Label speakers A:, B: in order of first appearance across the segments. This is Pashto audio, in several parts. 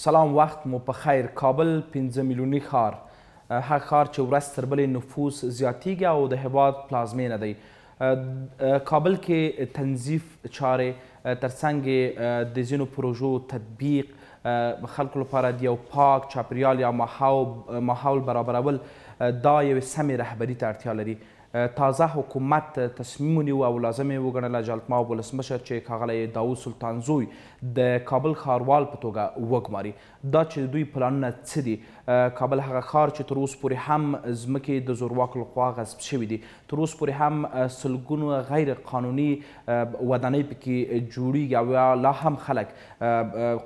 A: سلام وخت مو په خیر کابل 15 میلیوني ښار هغه ښار چې ورځ تر بلې نفوس زیاتیږي او د هیواد پلازمینه دی کابل کې تنظیف چارې تر څنګ یې د ځینو پروژو تطبیق، خلکو لپاره د یو پاک چاپېریال یا ماحول برابرول دا یوې سمې رهبري ته اړتیا لري. تازه حکومت تصمیم ونیو او لازمه یې وګڼله جلتماب ولسمشر چې ښاغلی داود سلطانزوی د کابل ښاروال په توګه وګماري. دا چې د دوی پلانونه څه دي؟ کابل هغه ښار چې تر اوس پورې هم ځمکې د زورواکو له خوا غصب شوې دي، تر اوس پورې هم سلګونو غیر قانوني ودانۍ پکې جوړیږي او یا لا هم خلک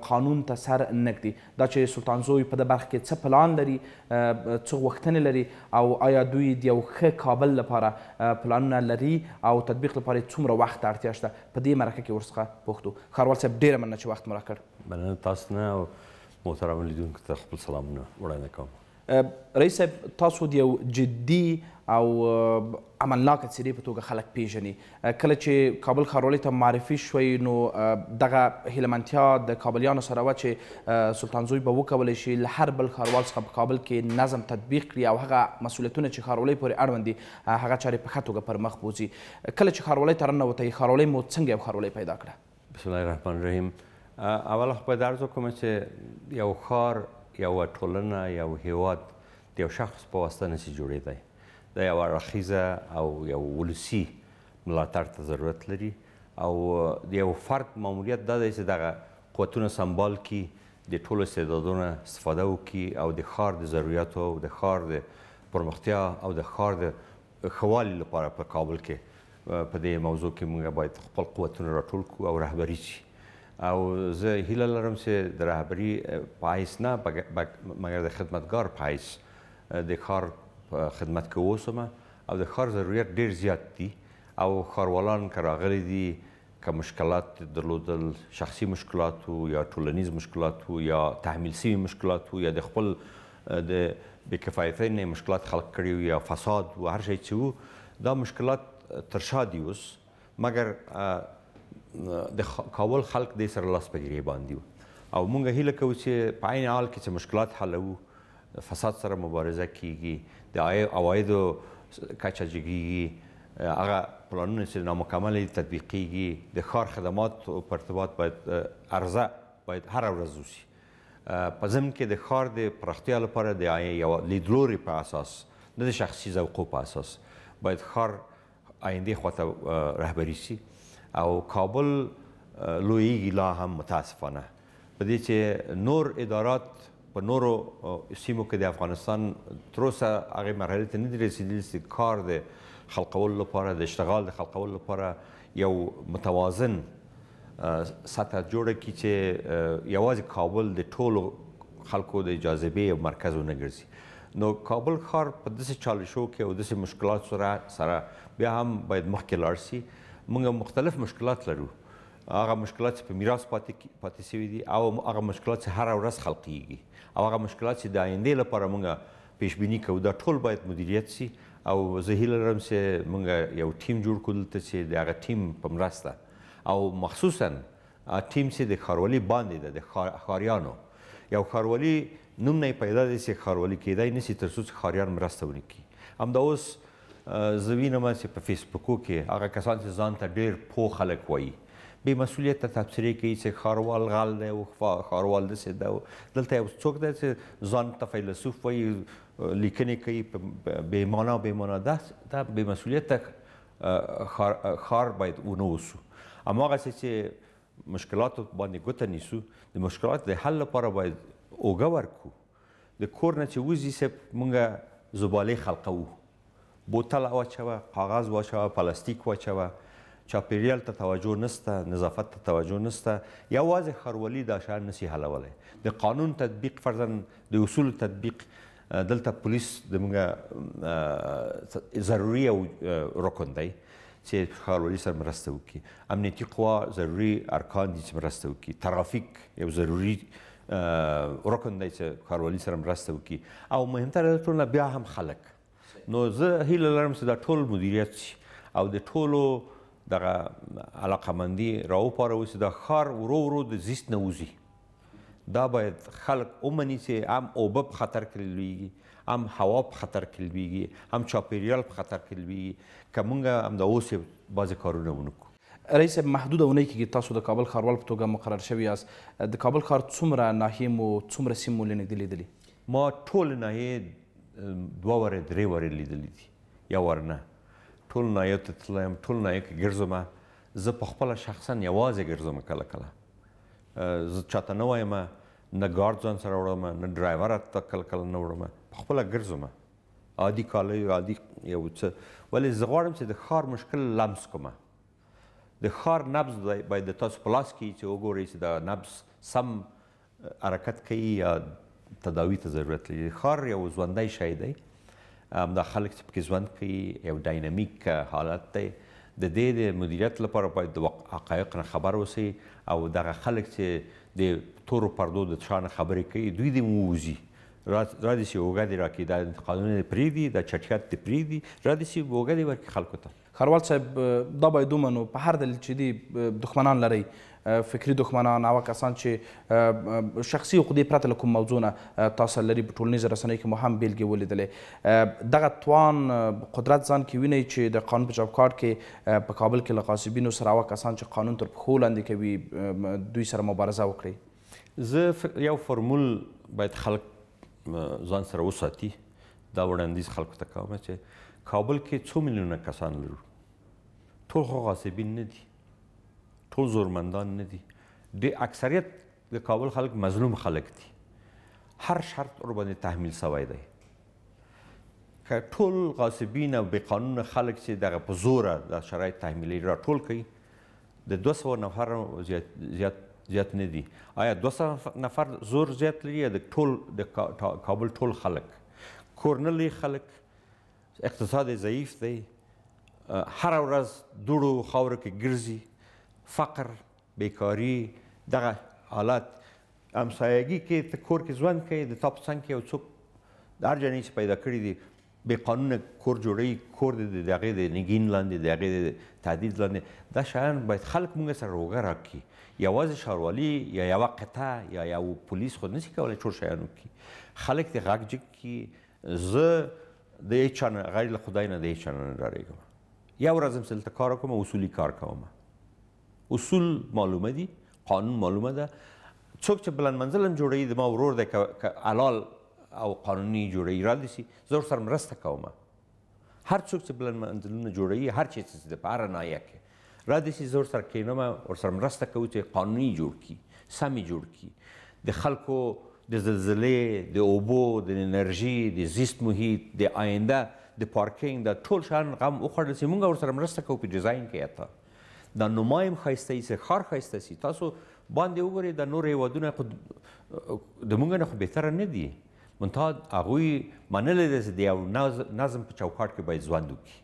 A: قانون ته سر نه ږدي. دا چې سلطان زوی په ده برخه کې څه پلان لري، څه غوښتنې لري او آیا دوی د یو ښه کابل لپاره پلانونه لري او تطبیق لپاره یې څومره وخت ته اړتیا شته، په دې مرکه کې ورڅخه پوښتو. ښاروال صاحب ډېره مننه چې وخت مو راکړ.
B: مننه تاسو نه او محترم لیدونکو ته خپل سلامونه وړاندې کوم
A: رئیس صاحب تاسو د یو جدي او عملناک څیرې په توګه خلک پیژني کله چې کابل ښاروالۍ ته معرفي شوئ نو دغه هیلمنتیا د کابلیانو سره وه چې سلطان زوی به وکولی شي له هر بل ښاروال څخه په کابل کې نظم تطبیق کړي او هغه مسولیتونه چې ښاروالۍ پورې اړوند دي هغه چارې په ښه توګه پر مخ بوځي کله چې ښاروالۍ ته رننوتئ ښاروالۍ مو څنګه یو ښاروالۍ پیدا کړه
B: بسم الله الرحمن الرحیم اوله خو باید عرض وکړم چې یو ښار یو ټولنه یو هیواد د یو شخص په واسطه نسی جوړیدای دا یو اړخیزه او یو ولسی ملاتړ ته ضرورت لري او د یو فرد ماموریت دا دی چې دغه قوتونه سمبال کی د ټولو استعدادونو استفاده وکړي او د ښار د ضرورتو او د ښار د پرمختیا او د ښار د ښه والي لپاره په کابل کې په دې موضوع کې موږ باید خپل قوتونه راټول کړو او رهبري شي او زه هیله لرم چې د رهبري په حیث نه مګر د خدمتګار په حیث د ښار په خدمت کې اوسم او د ښار ضرورت ډیر زیات دي او ښاروالان که راغلي دي که مشکلات درلودل، شخصي مشکلات وو یا ټولنیز مشکلات وو یا تحمیل شوي مشکلات وو یا د خپل د بې کفایتۍ نه یې مشکلات خلق کړي وو یا فساد وو، هر شی چې وو دا مشکلات تر شا دي اوس مګر د کابل خلک دې سره لاس په ګرې باندې وو او مونږ هیله کوو چې په عین حال کې چې مشکلات حلوو د فساد سره مبارزه کیږي، د عوایدو کچه جګیږي، هغه پلانونه چې نامکمل دي تطبیقیږي، د ښار خدمات په ارتباط باید عرضه باید هره ورځ وشي، په ضمن کې د ښار د پراختیا لپاره د یوه لیدلوري په اساس نه د شخصي ذوقو په اساس باید ښار آینده خواته رهبري شي او کابل لویږي لا هم متاسفانه په دې چې نور ادارات په نورو سیمو کې د افغانستان تر اوسه هغه مرحله ته نه دي رسیدلي چې کار د خلقولو لپاره د اشتغال د خلقولو لپاره یو متوازن سطح جوړه کړي چې یوازې کابل د ټولو خلکو د جاذبې یو مرکز ونه ګرځي نو کابل ښار په داسې چالشو کې او داسې مشکلات سره سره بیا هم باید مخکې لاړ شي موږ مختلف مشکلات لرو هغه مشکلات چې په میراث پاتې پاتې شوي دي او هغه مشکلات چې هر ورځ خلقيږي او هغه مشکلات چې د آینده لپاره موږ پیش بینی کوو دا ټول باید مدیریت شي او زه هیله لرم چې موږ یو ټیم جوړ کړو دلته چې د هغه ټیم په مرسته او مخصوصا ټیم چې د ښاروالي باندې ده د ښاریانو یو ښاروالي نوم نه پیدا دی چې ښاروالي کېدای نه سي تر څو چې ښاریان مرسته ونه کړي همدا اوس زه وینم چې په فیسبوکو کې هغه کسان چې ځان ته ډېر پوه خلک وایي بې مسؤلیته تبصرې کوي چې ښاروال غل دی او ښاروال داسې ده دلته یو څوک دی چې ځان ته فیلسوف وایي لیکنې کوي په بې معنا بې معنا دا دا بې مسولیته خار, خار باید ونه اوسو هماغسې چې مشکلاتو باندې ګوته نیسو د مشکلات د حل لپاره باید اوږه ورکو د کور نه چې وځي صاحب مونږ زبالې خلقوو بوتل واچوه، کاغذ واچوه، پلاستیک واچوه، چاپیریال ته توجه نسته، نظافت ته توجه نسته، یوازې ښاروالي دا شیان نسي حلولی، د قانون تطبیق فرضاً د اصولو تطبیق دلته پولیس زموږ ضروري او رکن دی چې ښاروالي سره مرسته وکړي، امنیتي قوا ضروري ارکان دي چې مرسته وکړي، ترافیک یو ضروري رکن دی چې ښاروالي سره مرسته وکړي او مهمتره له ټول نه بیا هم خلک. نو زه هیله لرم چې دا ټول مدیریت شي او د ټولو دغه علاقه مندي راوپاروي چې دا ښار ورو ورو د زیست نه وځي دا باید خلک ومني چې هم اوبه په خطر کې لویږي هم هوا په خطر کې لویږي هم چاپیریال په خطر کې لویږي که موږ هم د اوس بعضې کارونه ونکړو
A: رئیس صاحب محدود اونۍ کېږي تاسو د کابل ښاروال په توګه مقرر شوي یاست د کابل ښار څومره ناحیې مو څومره سیم مو لنږدې لیدلي
B: ما ټول ناحیې دوه وارې درې وارې لیدلي دي یو وار نه ټول نایو ته تللی یم ټول نایو کې ګرځم زه په خپله شخصا یوازې ګرځم کله کله زه چاته نه وایم نه ګارد ځان سره وړم نه ډرایور حتی کله کله نه وړم په خپله ګرځم عادي کالیو عادي یو څه ولې زه غواړم چې د ښار مشکل لمس کوم د ښار نبض باید تاسو په لاس کې چې وګورئ چې دا نبض سم حرکت کوي یا تداوی ته ضرورت لري ښار یو ژوندی شی دی همدا خلک چې پکې ژوند کوي یو ډاینامیک حالت دی د دې د مدیریت لپاره باید د حقایق نه خبر اوسي او دغه خلک چې د تورو پردو د شان خبرې کوي دوی دې ووزي را دي سي اوګه دي راکې دا انتقادونه پریږدي دا چټیات دي پریږدي را دي سي اوګه دي ورکې خلکو ته
A: ښاروال صاحب دا باید ومنو په هر دلیل چې دي دښمنان لرئ فکري دښمنان هغه کسان چې شخصي عقدې پرته له کوم موضوع نه تاسو لري په ټولنیزو رسنیو کې مو هم بېلګې ولیدلې دغه توان قدرت ځان کې وینئ چې د قانون په چوکاټ کې په کابل کې له غاصبینو سره هغه کسان چې قانون تر پښو لاندې کوي دوی سره مبارزه وکړئ
B: زه یو فرمول باید خلک ځان سره وساتي دا وړاندیز خلکو ته کوم چې کابل کې څو میلیونه کسان لرو ټول خو غاصبین نه دي ټول زورمندان نه دي د اکثریت د کابل خلک مظلوم خلک دي هر شرط ور باندې تحمیل سوی دی که ټول غاصبین او بې قانون خلک چې دغه په زوره د شرایط تحمیلي راټول کړي د دوه سوه نفر زیات زیات نه دي آیا دوه سوه نفر زور زیات لري یا د ټول د کابل ټول خلک کور نه لري خلک اقتصاد ضعیف دی هر ورځ دوړو خاورو کې ګرځي فقر بیکاری دغه حالت همسایګي کې ته کور کې ژوند کوي د تا په څنګ کې یو څوک د هر جنې چې پیدا کړي دي بې قانونه کور جوړوي کور د د هغې د نګین لاندې د هغې د تهدید لاندې دا شیان باید خلک موږ سره روغه راکړي یوازې ښاروالي یا یوه قطعه یا یو پولیس خو نشي کولی ټول شیان وکړي خلک دې غږ جګ کړي زه د هیچا نه غیر له خدای نه د هیچا نه نه ډارېږم یو ورځ هم زه دلته کار کوم اصولي کار کوم اصول معلومه دي قانون معلومه ده څوک چې بلند منزلن جوړوي د ما ورور دی که حلال او قانوني جوړوي را دي سي زه ورسره مرسته کوم هر څوک چې بلند منزلونه جوړوي هر چی چې د په هره ناحیه کې را دي سي زه ورسره کینم ورسره مرسته کوو چې قانوني جوړ کړي سمې جوړ کړي د خلکو د زلزلې د اوبو د انرژي د زیست محیط د آینده د پارکینګ دا ټول شیان غم وخوړل سي مونږ ورسره مرسته کوو په ډیزاین کې حتی دا نمایم خایسته سی ښار خایسته سی تاسو باندې وګورئ دا نور هیوادونه خو د مونږ نه خو بهتره نه دي منتها هغوی منلی دی چې د یو نظم په چوکاټ کې باید ژوند وکړي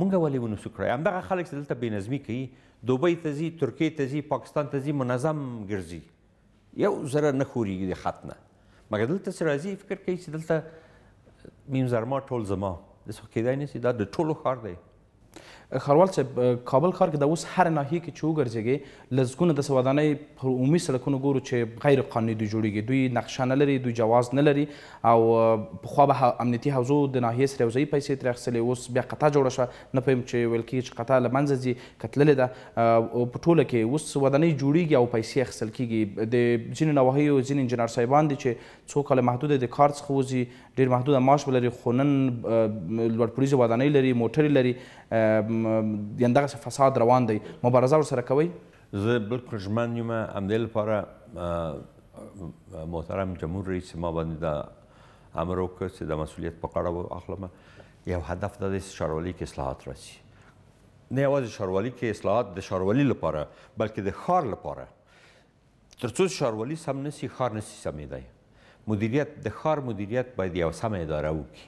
B: مونږ ولې ونسو کړی همدغه خلک چې دلته بېنظمي کوي دوبۍ ته ځي ترکیې ته ځي پاکستان ته ځي منظم ګرځي یو زره نه ښوریږي د خط نه مګر دلته چې راځي فکر کوي چې دلته میم زرما ټول زما داسې خو کېدای نه شي دا د ټولو ښار دی
A: ښاروال صاحب کابل ښار کې د اوس هر ناحیه کې چې وګرځېږي لسګونه داسې ودانۍ پر عمومي سړکونو ګورو چې غیر قانوني دوی جوړېږي دوی نقشه نه لري دوی جواز نه لري او پخوا به امنیتي حوزو د ناحیې سره یو ځای پیسې ترې اخیستلې اوس بیا قطعه جوړه شوه نه پوهېم چې ویل کېږي چې قطعه له منځه ځي که تللې ده او په ټوله کې اوس ودانۍ جوړېږي او پیسې اخیستل کېږي. د ځینو نواحیو ځینې انجینر صاحبان دي چې څو کاله محدوده د کار څخه وځي، ډېر محدوده معاش ولري خو نن لوړ پوړیزې ودانۍ لري، موټرې لري، یعنې دغسې فساد روان دی. مبارزه ورسره کوئ؟
B: زه بلکل ژمن یم، همدې لپاره محترم جمهور رئیس ما باندې دا امر وکړ چې دا مسوولیت په غاړه واخلم. یو هدف دا دی چې ښاروالي کې اصلاحات راشي. نه یوازې ښاروالي کې اصلاحات د ښاروالي لپاره بلکې د ښار لپاره تر څو ښاروالي سم نشي ښار نشي سمېدای. مدیریت د ښار مدیریت باید یو سمه اداره وکړي.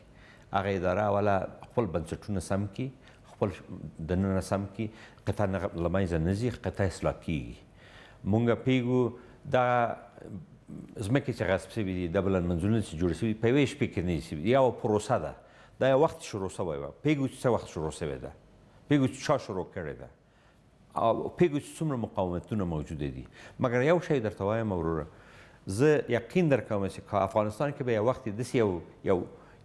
B: هغه اداره اوله خپل بنسټونه سم کړي، خپل دننه سم کړي، قطعه له منځه نه ځي، قطعه اصلاح کېږي. مونږ پوهیږو دغه ځمکې چې غصب شوي دي دا بلند منزلونه چې جوړ شوي په یوې شپې کې نه دي شوي دا یوه پروسه ده دا یو وخت شروع شوی وه پوهیږو چې څه وخت شروع شوې ده پوهیږو چې چا شروع کړې ده او پوهیږو چې څومره مقاومتونه موجود دي مګر یو شی درته وایم وروره زه یقین درکوم چې که افغانستان کې به یو وخت داسې یو یو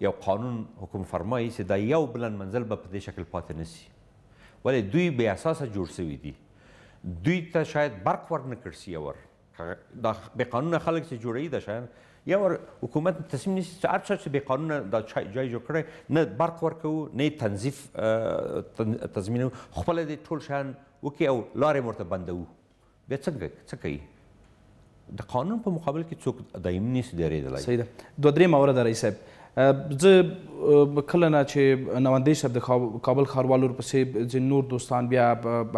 B: یو قانون حکم فرمایي چې دا یو بلند منزل به په دې شکل پاتې نسی ولې دوی بې اساسه جوړ شوي دي دوی ته شاید برق ورنکړ سی یور دا بی قانونه خلک چې جوړی دا شاید یور حکومت تصمیم نیسی چې هر چا چې بی قانونه دا جای جوړ کړی نه برق ورکوو نه تنظیف تضمینو خپل دې ټول شیان وکړي او لارې ورته بندوو بیا څنګه څه کوي د قانون په مقابل کې څوک دایمي نشي درېدلی.
A: صحیح ده. دوه درې مورده رئیس صاحب زه کله نه چې نواندیش صاحب د کابل ښاروال ورپسې ځینې نور دوستان بیا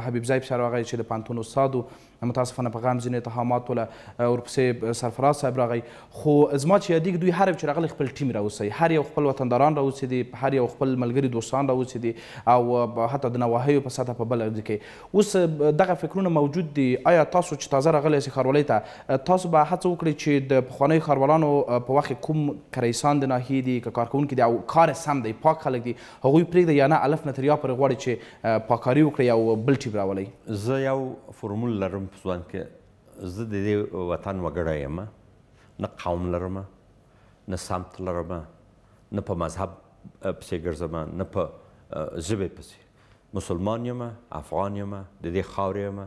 A: حبیب صاحب صاحب راغی چې د پانتون استاد و متاسفانه په غم ځینې اتهامات ولا ورپسې سرفراز صاحب راغی خو زما چې یادېږي دوی هر یو چې راغلی خپل ټیم راوسی هر یو خپل وطنداران راوسی دي هر یو خپل ملګري دوستان راوسی دي او حتی د نواهیو په سطح په بل ځای کې اوس دغه فکرونه موجود دي، ایا تاسو چې تازه راغلي یاست ښاروالۍ ته، تاسو به هڅه وکړئ چې د پخوانیو ښاروالانو په وخت کې کوم کریسان د ناحیې دي، که کارکوونکي دي او کار یې سم دی، پاک خلک دي، هغوی پرېږدئ یا نه الف نه تر یا پورې غواړئ چې پاککاري وکړئ او بل ټیم راولئ؟
B: زه یو فورمول لرم په ځوان کې، زه د دې وطن وګړی یم، نه قوم لرم، نه سمت لرم، نه په مذهب پسې ګرځم، نه په ژبې پسې. مسلمان یم، افغان یم، د دې خاورې یم،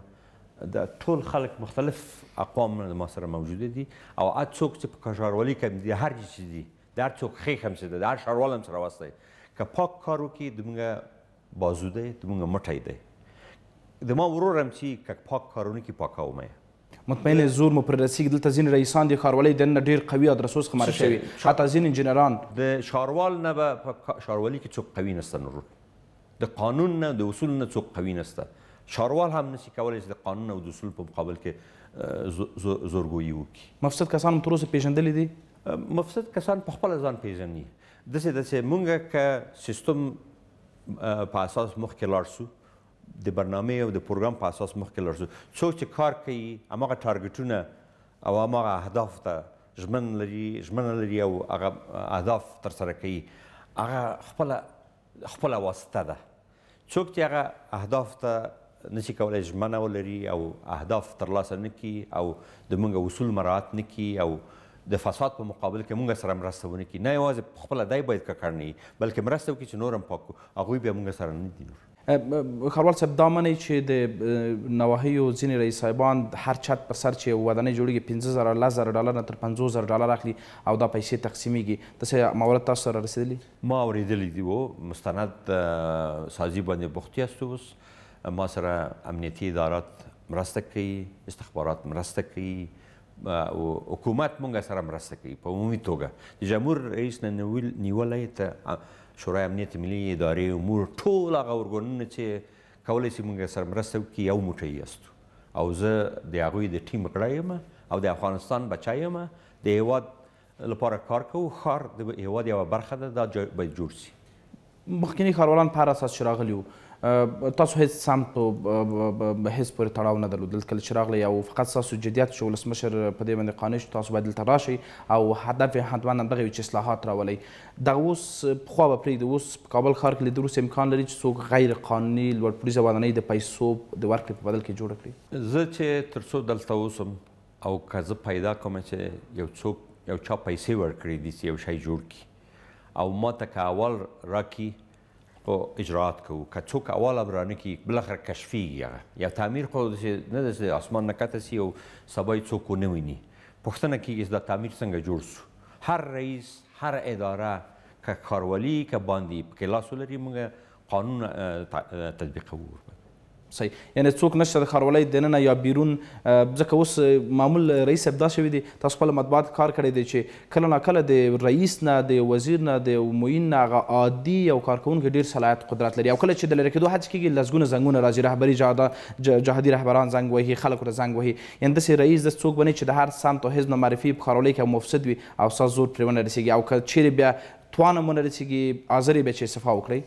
B: دا ټول خلک مختلف اقوام د ما سره موجود دي او هر څوک چې په کشاروالي کې دي هر جي چې دي د هر څوک خیخ هم چې ده د هر شاروال هم سره واسطه که پاک کار وکړي د مونږ بازو دی د مونږ مټی دی د ما ورور هم چې که پاک کارونه کې پاکومه
A: مطمئنه زور مو پر رسیږي دلته ځینې رئیسان د ښاروالۍ دننه ډیر قوي ادرسو څخه مر شوي حتی ځینې انجینران
B: د ښاروال نه به په ښاروالي کې څوک قوي نشته نور د قانون نه د اصول نه څوک قوي نشته ښاروال هم نشي کولای چې د قانون او د اصول په مقابل کې زورګویي وکړي
A: مفسد کسان تر اوسه پیژندلې دي
B: مفسد کسان په خپل ځان پیژني دسه دسه مونږه ک سیستم په اساس مخکې لاړ شو د برنامې او د پروګرام په اساس مخکې لاړ شو. څوک چې کار کوي هماغه ټارګټونه او هماغه اهدافو ته ژمن لري ژمنه لري او هغه اهداف تر سره کوي هغه خپله خپله واسطه ده. څوک چې هغه اهداف ته نشي کولای ژمنه ولري او اهداف ترلاسه نه کړي او د موږ اصول مراعات نه کړي او د فساد په مقابل کې موږ سره مرسته ونه کړي نه یوازې خپله دی باید ککړ نه وي بلکې مرسته وکړي چې نور هم پاک کړو هغوی بیا موږ سره نه دي نور.
A: ښاروال صاحب دا منئ چې د نواحیو ځینې رئیس صاحبان هر چت پر سر چې یوه ودانۍ جوړېږي پنځه زره لس زره ډالر نه تر پنځوس زره ډالر اخلي او دا پیسې تقسیمېږي داسې موارد تاسو سره رسېدلي؟
B: ما اورېدلي دي او مستند سازي باندې بوخت یاست اوس ما سره امنیتي ادارات مرسته کوي، استخبارات مرسته کوي، او حکومت مونږ سره مرسته کوي په عمومي توګه د جمهور رئیس نه نیولای ته شورای امنیت ملي ادارې امور ټول هغه ارګانونه چې کولای شي مونږ سره مرسته وکړي یو موټی یاستو او زه د هغوی د ټیم غړی یم او د افغانستان بچی یم د هیواد لپاره کار کوو ښار د هیواد یوه برخه ده دا جای باید جوړ سي.
A: مخکیني ښاروالان په هر اساس چې راغلي وو تاسو هیڅ سمت او هیڅ پورې تړاو نه درلود دلته کله چې راغلي او فقط ستاسو جدیت چې ولسمشر په دې باندې قانع شو تاسو باید دلته راشئ او هدف یې حتما همدغه وي چې اصلاحات راولئ دغه اوس پخوا به پرېږدي اوس په کابل ښار کې له دې وروسته امکان لري چې څوک غیر قانوني لوړ پوړیزه ودانۍ د پیسو د ورکړې په بدل کې جوړه کړي.
B: زه چې تر څو دلته اوسم او که زه پیدا کوم چې یو څوک یو چا پیسې ورکړې دي چې یو شی جوړ کړي او ما ته که اول راکړي خو اجراات کوو که څوک اول هم رانه کړي بالاخره کشفیږي هغه یا تعمیر خو داسې نه ده چې اسمان نه کښته سي او سبا یې څوک ونه ویني پوښتنه کیږي چې دا تعمیر څنګه جوړ سو هر رئیس هر اداره که ښاروالي که باندې پکې لاس ولري موږ قانون تطبیقوو ورباندې.
A: صحیح یعنی څوک نشته د ښاروالۍ دننه یا بیرون ځکه اوس معمول رئیس صاحب دا شوي دي تاسو خپله مطبوعات کار کړی دی چې کله نا کله د رئیس نه د وزیر نه د معین نه هغه عادي یو کارکوونکی ډیر صلاحیت قدرت لري او کله چې د لرې کېدو هڅې کېږي لسګونه زنګونه راځي رهبري جهادا جهادي رهبران زنګ وهي خلکو ته زنګ وهي یعنی داسې رئیس داسې څوک به نه چې د هر سمت او حزب نه معرفي په ښاروالۍ کې او مفسد وي او ستاسو زور پرې ونه رسېږي او که چېرې بیا توانم ونه رسیږي حاضر یې به چې استعفا وکړئ؟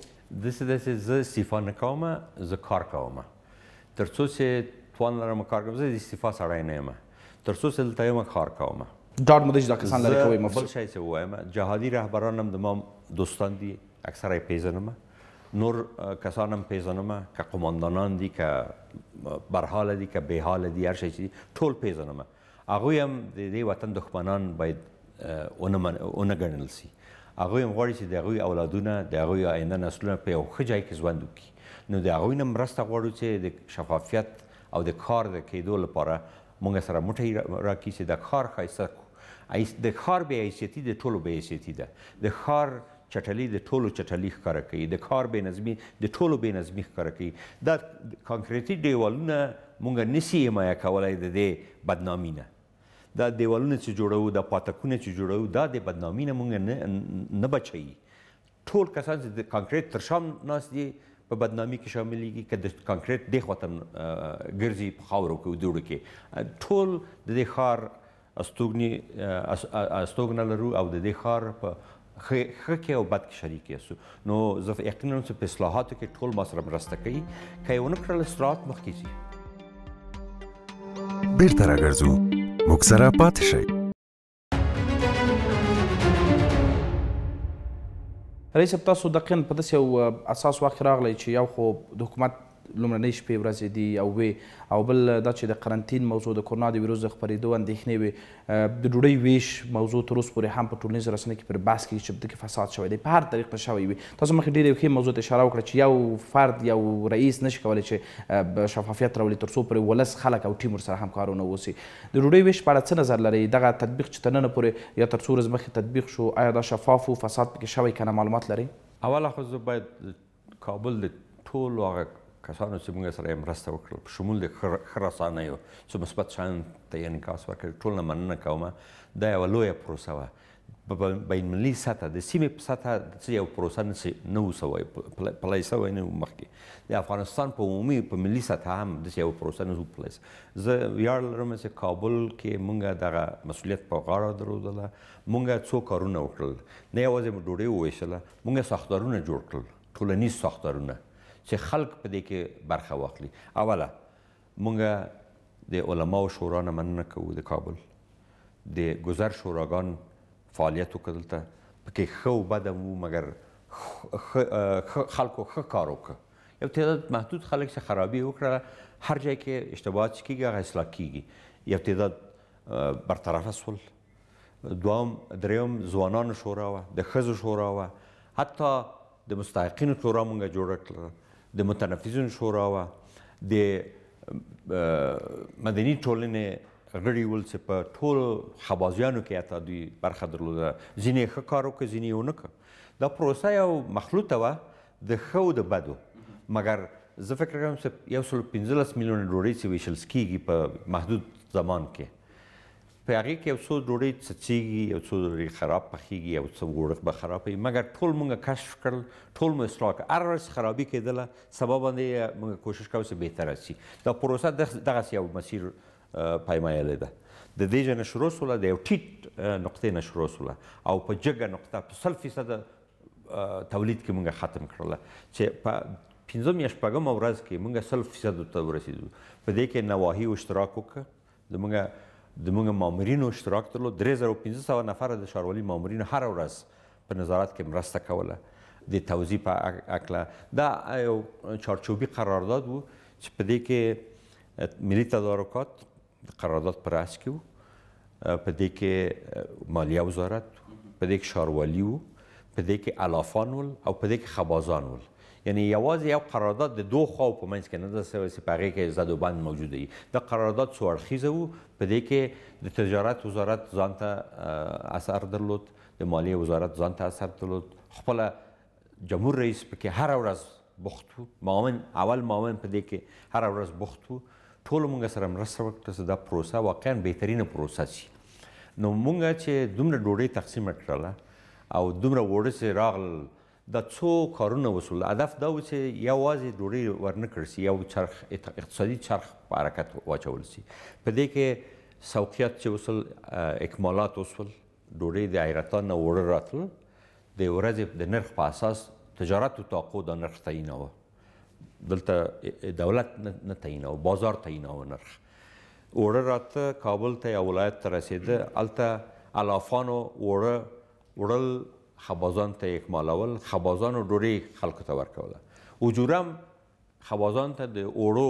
B: داسې ده چې زه استعفا نه کوم، زه کار کوم. تر څو چې توان لرم کار کوم، زه د استعفا سړی نه یم. تر څو چې دلته یم کار کوم.
A: ډاډ مو ده چې دا کسان لرې کوئ مفتي صاحب؟
B: زه بل شی چې ووایم، جهادي رهبران هم زما دوستان دي، اکثره یې پېژنم. نور کسان هم پېژنم، که قوماندانان دي، که برحاله دي، که بېحاله دي، هر شی چې دي ټول پېژنم. هغوی هم د دې وطن دښمنان باید ونه ګڼل شي. هغوی هم غواړي چې د هغوی اولادونه، د هغوی آینده نسلونه په یو ښه ځای کې ژوند وکړي. نو د هغوی نه مرسته غواړو چې د شفافیت او د کار د کېدو لپاره موږ سره موټی راکړي چې دا ښار ښایسته کړو. د ښار بې حیثیتي د ټولو بې حیثیتي ده. د ښار چټلي د ټولو چټلي ښکاره کوي، د کار بې نظمي د ټولو بې نظمي ښکاره کوي، دا کانکريتي ديوالونه موږ نسي حمايه کولای د دې بدنامي نه، دا ديوالونه چې جوړوو، دا پاتکونه چې جوړوو دا د بدنامي نه موږ نه نه بچوي، ټول کسان چې د کانکريت تر شا ناست دي په بدنامي کې شامليږي، که د کانکريت دې خوا ته ګرځي په خاورو کې او دوړو کې ټول د دې ښار استوګني استوګنه لرو او د دې ښار په ښه کې او بد کې شریک یسو نو زه یقینا لرم چې په اصلاحاتو کې ټول ما سره مرسته کوي که یې ونه کړل اصلاحات مخکې ځي
C: بیرته راګرځو موږ سره پاتې شئ
A: رئیس صاحب تاسو دقیقا په داسې یو اساس واخې راغلی چې یو خو د حکومت لومړنۍ شپې ورځې دي او وې او بل دا چې د قرنطین موضوع د کرونا د ویروس د خپرېدو اندېښنې وې د ډوډۍ ویش موضوع تر اوس پورې هم په ټولنیزو رسنیو کې پر بحث کېږي چې په کې فساد شوی دی په هر طریق ته شوی وي تاسو مخکې ډېرې ښې موضوع ته اشاره وکړه چې یو فرد یو رئیس نشي کولی چې شفافیت راولي تر څو پرې ولس خلک او ټیم ورسره همکارونه اوسي د ډوډۍ ویش په اړه څه نظر لرئ دغه تطبیق چې تر ننه پورې یا تر څو ورځې مخکې تطبیق شو آیا دا شفاف و فساد پکې شوی که نه معلومات لرئ
B: اوله خو زه باید کابل د ټولو هغه کسانو چې موږ سره یې مرسته وکړل په شمول د ښه رسانیو چې مثبت شیان ته یې انعکاس ورکړ ټول نه مننه کوم دا یوه لویه پروسه وه په بین ملي سطح د سیمې په سطح څه یو پروسه نسی نه وسوي پلی سوی نه مخکې د افغانستان په عمومي په ملي سطح هم د یو پروسه نه پلی زه ویاړ لرم چې کابل کې مونږه دغه مسولیت په غاړه درلودله مونږه څو کارونه وکړل نه یوازې مو ډوډۍ وویشله مونږ ساختارونه جوړ کړل ټولنیز ساختارونه چې خلک په دې کې برخه واخلي اوله مونږ د علماو شورا نه مننه کوو د کابل د ګذر شوراګان فعالیت وکړ دلته پکې ښه او بد وو مګر خلکو ښه کار وکړ یو تعداد محدود خلک چې خرابي وکړه هر ځای کې اشتباهات کیږي هغه اصلاح کیږي یو تعداد برطرف سول دوهم درېيم ځوانانو شورا وه د ښځو شورا وه حتی د مستحقینو شورا مونږه جوړه کړل د متنفذینو شورا وه د مدني ټولنې غړي ول چې په ټول خبازیانو کې اته دوی برخه درلوده ځینې ښه کار وکړ ځینې یې ونه کړ دا پروسه یو مخلوطه وه د ښه او د بدو مګر زه فکر کوم چې یو سل پنځلس میلیونه ډوډۍ چې ویشل کېږي په محدود زمان کې په هغې کې یو څو ډوډۍ څڅېږي، یو څو ډوډۍ خراب پخېږي، یو څه اوړه به خراب وي، مګر ټول موږ کشف کړل، ټول مو اصلاح کړل، هره ورځ خرابي کېدله، سبا باندې یې موږ کوشش کاوه چې بهتره شي، دا پروسه دغسې یو مسیر پیمایلی ده، د دې ځای نه شروع شوله، د یو ټیټ نقطې نه شروع شوله او په جګه نقطه په سل فیصده تولید کې موږ ختم کړله چې په پنځم یا شپږمه ورځ کې موږ سل فیصدو ته ورسېدو، په دې کې نواحیو اشتراک وکړ، زموږ زموږ مامورینو اشتراک درلود، درې زره او پنځه سوه نفره د ښاروالي مامورینو هره ورځ په نظارت کې مرسته کوله. د توزیع په هکله دا یو چارچوبي قرارداد وو چې په دې کې ملي تدارکات د قرارداد په رأس کې وو، په دې کې مالیه وزارت، په دې کې ښاروالي وو، په دې کې علافان ول او په دې کې خبازان ول. یعنې یوازې یو قرارداد د دوو خواوو په منځ کې نه ده سوی چې په هغې کې زد و بند موجود وي. دا قرارداد څو اړخیزه وو، په دې کې د تجارت وزارت ځان ته اثر درلود، د مالیې وزارت ځان ته اثر درلود، خپله جمهور رئیس په کې هره ورځ بوخت و، معاون اول معاون په دې کې هره ورځ بوخت و، ټولو مونږ سره مرسته وکړه چې دا پروسه واقعاً بهترینه پروسه شي. نو مونږ چې دومره ډوډۍ تقسیمه کړله او دومره اوړه چې راغلل دا څو کارونه وسول هدف دا وو چه یوازی ډوډی ورنه کړل سی یو چرخ اقتصادی چرخ په حرکت واچول سی په دی کی سوقیات چه وسول اکمالات وسول ډوډی د ایرتان نه اوړه راتلل د ورځی د نرخ په اساس تجارت اتاقو دا نرخ تعیناوه دلته دولت نه تعیناوه بازار تعیناوه نرخ اوړه راته کابل ته یا ولایت ته رسیده هلته علافانو اوړه وړل خبازان ته یې اکمالول، خبازانو ډوډۍ خلکو ته ورکوله. اجورم خبازان ته د اوړو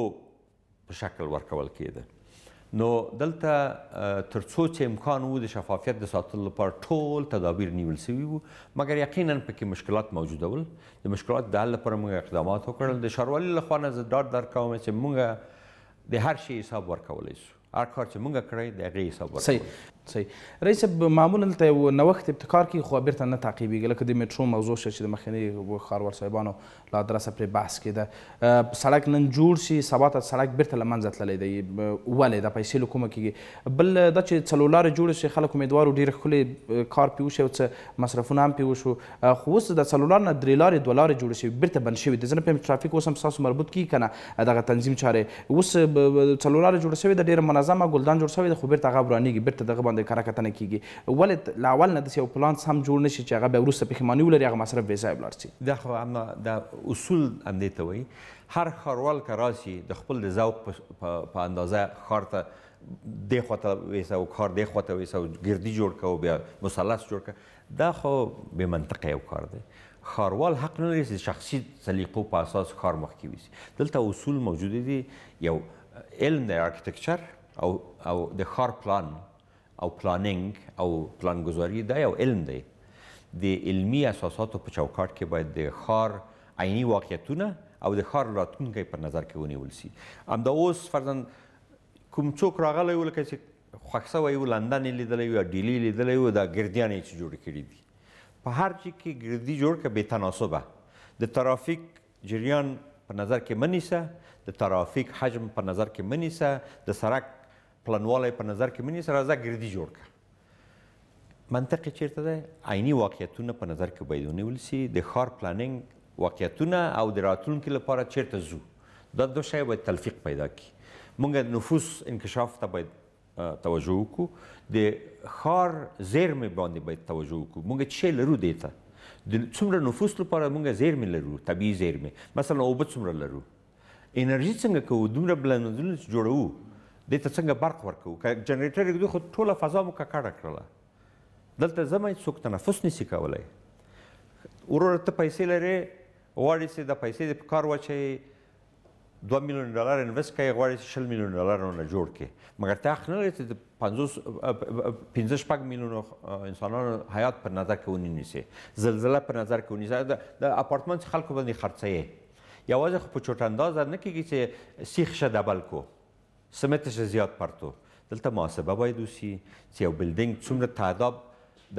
B: په شکل ورکول کېده. نو دلته تر څو چې امکان وو د شفافیت د ساتلو لپاره ټول تدابیر نیول شوي وو، مګر یقیناً په کې مشکلات موجود ول. د مشکلاتو د حل لپاره موږ اقدامات وکړل. د ښاروالي له خوا نه زه ډاډ درکوم چې موږ د هر شي حساب ورکولی شو. هر کار چې مونږ کړی د هغې حساب ورکوو.
A: صحیح صحیح رئیس صاحب معمولا دلته یو نوښت ابتکار کیږي خو بیرته نه تعقیبیږي لکه د میټرو موضوع شه چې د مخکني ښاروال صاحبانو له ادرسه پرې بحث کیده سړک نن جوړ شي سبا ته سړک بیرته له منځه تللی دی ولې دا پیسې له کومه کیږي بل دا چې څلور لارې جوړې شي خلک امیدوارو ډیر ښکلی کار پې وشي او څه مصرفونه هم پې وشو خو اوس د څلور لارې نه درې لارې دوه لارې جوړې شوي بیرته بند شوي دي زه نه پوهیم چې ټرافیک اوس هم ستاسو مربوط کیږي که نه دغه تنظیم چارې اوس څلور لارې جوړه شوې ده ډیره منظمه ګلدان جوړ شوی ده خو بیرته هغه ورانیږي بیرته دغه باندې کره کتنه کیږي ولې له اول نه داسې یو پلان سم جوړ نشي چې هغه بیا وروسته پښیماني ولري هغه مصرف بې ځایه ولاړ شي.
B: دا خو همدا دا اصول همدې ته وایي هر ښاروال که راشي د خپل د ذوق په اندازه ښار ته دې خوا ته ویسه او ښار دې خوا ته ویسه او ګردي جوړ کړه او بیا مثلث جوړ کړه دا خو بې منطقه یو کار دی. ښاروال حق نه لري چې د شخصي سلیقو په اساس ښار مخکې یوسي. دلته اصول موجود دي، یو علم دی آرکیتکچر او او د ښار پلان او پلانینګ او پلانګذاري دا یو علم دی. د علمي اساساتو په چوکاټ کې باید د ښار عیني واقعیتونه او د ښار راتلونکی په نظر کې ونیول شي. همدا اوس فرضاً کوم څوک راغلی و لکه چې خوښ شوی و لندن یې لیدلی و یا ډیلی یې لیدلی و دا ګردیان یې چې جوړ کړي دي په هر چی کې ګردی جوړ که بې تناسبه د ترافیک جریان په نظر کې مه نیسه د ترافیک حجم په نظر کې مه نیسه د سرک پلنوالی په نظر کې مه نیسه راځه ګردی جوړ که منطق یې چیرته دی؟ عیني واقعیتونه په نظر کې باید ونیول سي، د ښار پلاننګ واقعیتونه او د راتلونکي لپاره چیرته ځو، دا دوه شیه باید تلفیق پیدا کړي. موږ نفوس انکشاف ته باید توجه وکړو، د ښار زیرمې باندې باید توجه وکړو، موږ څه شی لرو دې ته د څومره نفوس لپاره موږ زیرمې لرو، طبیعي زیرمې مثلا اوبه څومره لرو، انرژي څنګه کوو دومره بلندونه چې جوړوو دې ته څنګه برق ورکوو که جنریټر یې ږدو خو ټوله فضا مو ککړه کړله دلته ځمئ څوک تنفس نشي کولی وروره ته پیسې لرې غواړي چې دا پیسې دې په کار واچوي دوه میلیون ډالر انویسټ کوي غواړي چې شل میلیون ډالرونه جوړ کړي مګر ته حق نه لرې چې د پنځوس پنځه شپږ میلیونو انسانانو حیات په نظر کې ونیسي زلزله په نظر کې ونیسي د اپارتمنټ خلکو باندې خرڅوي یوازې خو په چټاندازه نه کېږي چې سیخ شه ډبل کو سمت شه زیاد پرتو دلته محاسبه باید وسي چې یو بلډینګ څومره تعداب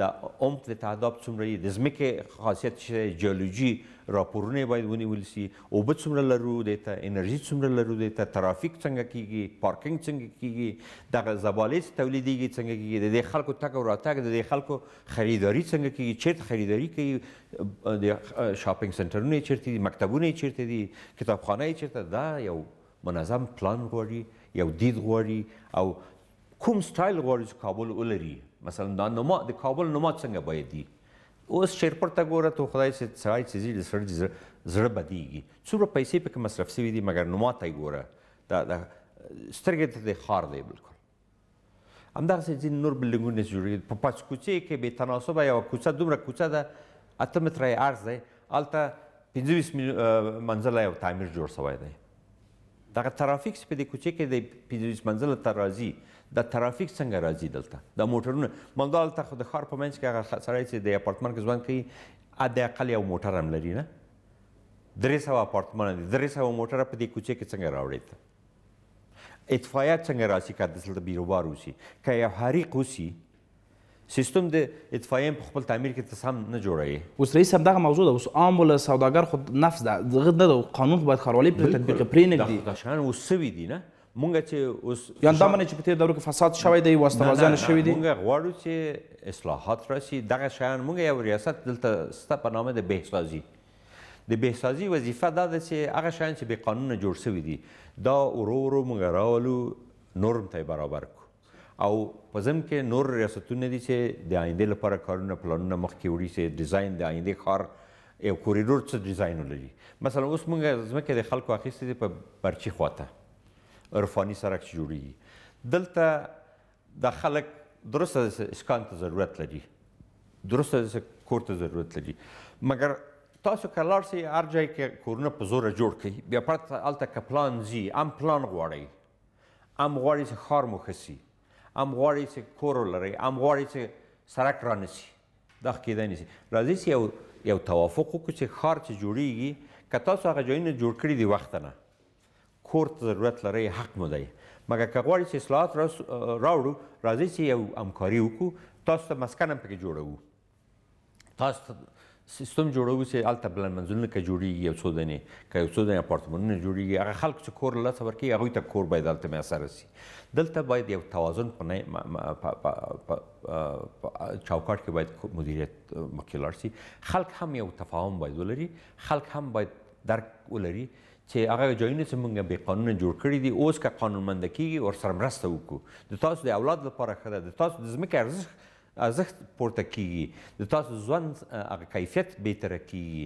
B: د عمق د تعداب څومره د ځمکې خاصیت چې جیولوژي راپورونه باید ونیول شي اوبه څومره لرو دی ته انرژي څومره لرو دی ته ترافیک څنګه کیږي پارکینګ څنګه کیږي دغه زبالې چې تولیدیږي څنګه کیږي د دې خلکو تګ او راتګ د دې خلکو خریداری څنګه کیږي چیرته خریداری کوي د شاپینګ سنټرونه یې چیرته دي مکتبونه یې چیرته دي کتابخانه یې چیرته دا یو منظم پلان غواړي یو دید غواړي او کوم سټایل غواړي چې کابل ولري مثلا دا نما د کابل نما څنګه باید دي اوس شیرپور ته ګوره ته خدای چې سړی چې ځي د سړي زړه بدیږي څومره پیسې پکې مصرف شوي دي مګر نما ته یې ګوره دا سترګې ته د ښار دی بلکل همدغسې ځینې نور بلډنګونه چې جوړېږي په پاڅ کوڅې کې بې تناسبه یوه کوڅه دومره کوڅه ده اته متره یې عرض دی هلته پنځه ویشت منزله یو تعمیر جوړ سوی دی دغه ترافیک چې په دې کوڅې کې د پنځه ویشت منزله ته راځي دا ترافیک څنګه راځي دلته دا موټرونه مالدا هلته خو د ښار په منځ کې هغه سړی چې د اپارتمان کې ژوند کوي حد اقل یو موټر هم لري نه درې سوه اپارتمانه دي درې سوه موټره په دې کوڅې کې څنګه راوړې ته اطفایه څنګه راسي که دلته بیروبار وسي که یو حریق وسي سیستم د اطفایې په خپل تعمیر کې ته سم نه جوړوي
A: اوس رئیس صاحب دغه موضوع ده اوس عام ولس سوداګر خو نفس ده دغه نه ده قانون خو باید ښاروالۍ پرې تطبیق پرې نه
B: ږدي دا شیان اوس سوي دي نه مونږ چې اوس
A: یعنې دا منې چې په تېر دورو کې فساد شوی دی واستوازیانې شوي دي
B: مونږ غواړو چې اصلاحات راسي دغه شیان مونږ یو ریاست دلته سته په نامه د بهسازي د بهسازي وظیفه دا ده چې هغه شیان چې بې قانونه جوړ شوي دي دا ورو ورو موږ راولو نورم ته یې برابر کړو او په ضمن کې نور ریاستونه دي چې د آینده لپاره کارونه پلانونه مخکې وړي چې ډیزاین د آینده ښار یو کوریډور څه ډیزاین ولري مثلا اوس موږ ځمکې د خلکو اخیستې دي په برچي خواته عرفاني سرک چې جوړیږي دلته دا خلک درسته ده چې اسکان ته ضرورت لري، درسته ده چې کور ته ضرورت لري، مګر تاسو که لاړ شئ هر ځای کې کورونه په زوره جوړ کړئ، بیا پرته هلته که پلان ځي، هم پلان غواړئ، هم غواړئ چې ښار مو ښه شي، هم غواړئ چې کور ولرئ، هم غواړئ چې سرک رانه شي، دا خو کېدای نشي. راځئ چې یو یو توافق وکړو چې ښار چې جوړېږي، که تاسو هغه ځایونه جوړ کړي دي وخته نه، کور ته ضرورت لرئ حق مو دی مګر که غواړي چې اصلاحات راوړو راځئ چې یو همکاري وکړو تاسو ته مسکن هم پکې جوړوو تاسو ته سیستم جوړوو چې هلته بلند منزلونه که جوړیږي یو څو دنې که یو څو دنې اپارتمانونه جوړیږي هغه خلکو چې کور له لاسه ورکوي هغوی ته کور باید هلته میسر سي دلته باید یو توازن په چوکاټ کې باید مدیریت مخکې لاړ سي خلک هم یو تفاهم باید ولري خلک هم باید درک ولري چه هغه جایونه چه مونږ بی قانونه جوړ کړی دی اوس که قانونمند کیږی ورسره مرسته وکړو د تاسو د اولاد لپاره ښه ده د تاسو د ځمکې ارزښت ارزښت پورته کیږی د تاسو ژوند هغه کیفیت بهتره کیږی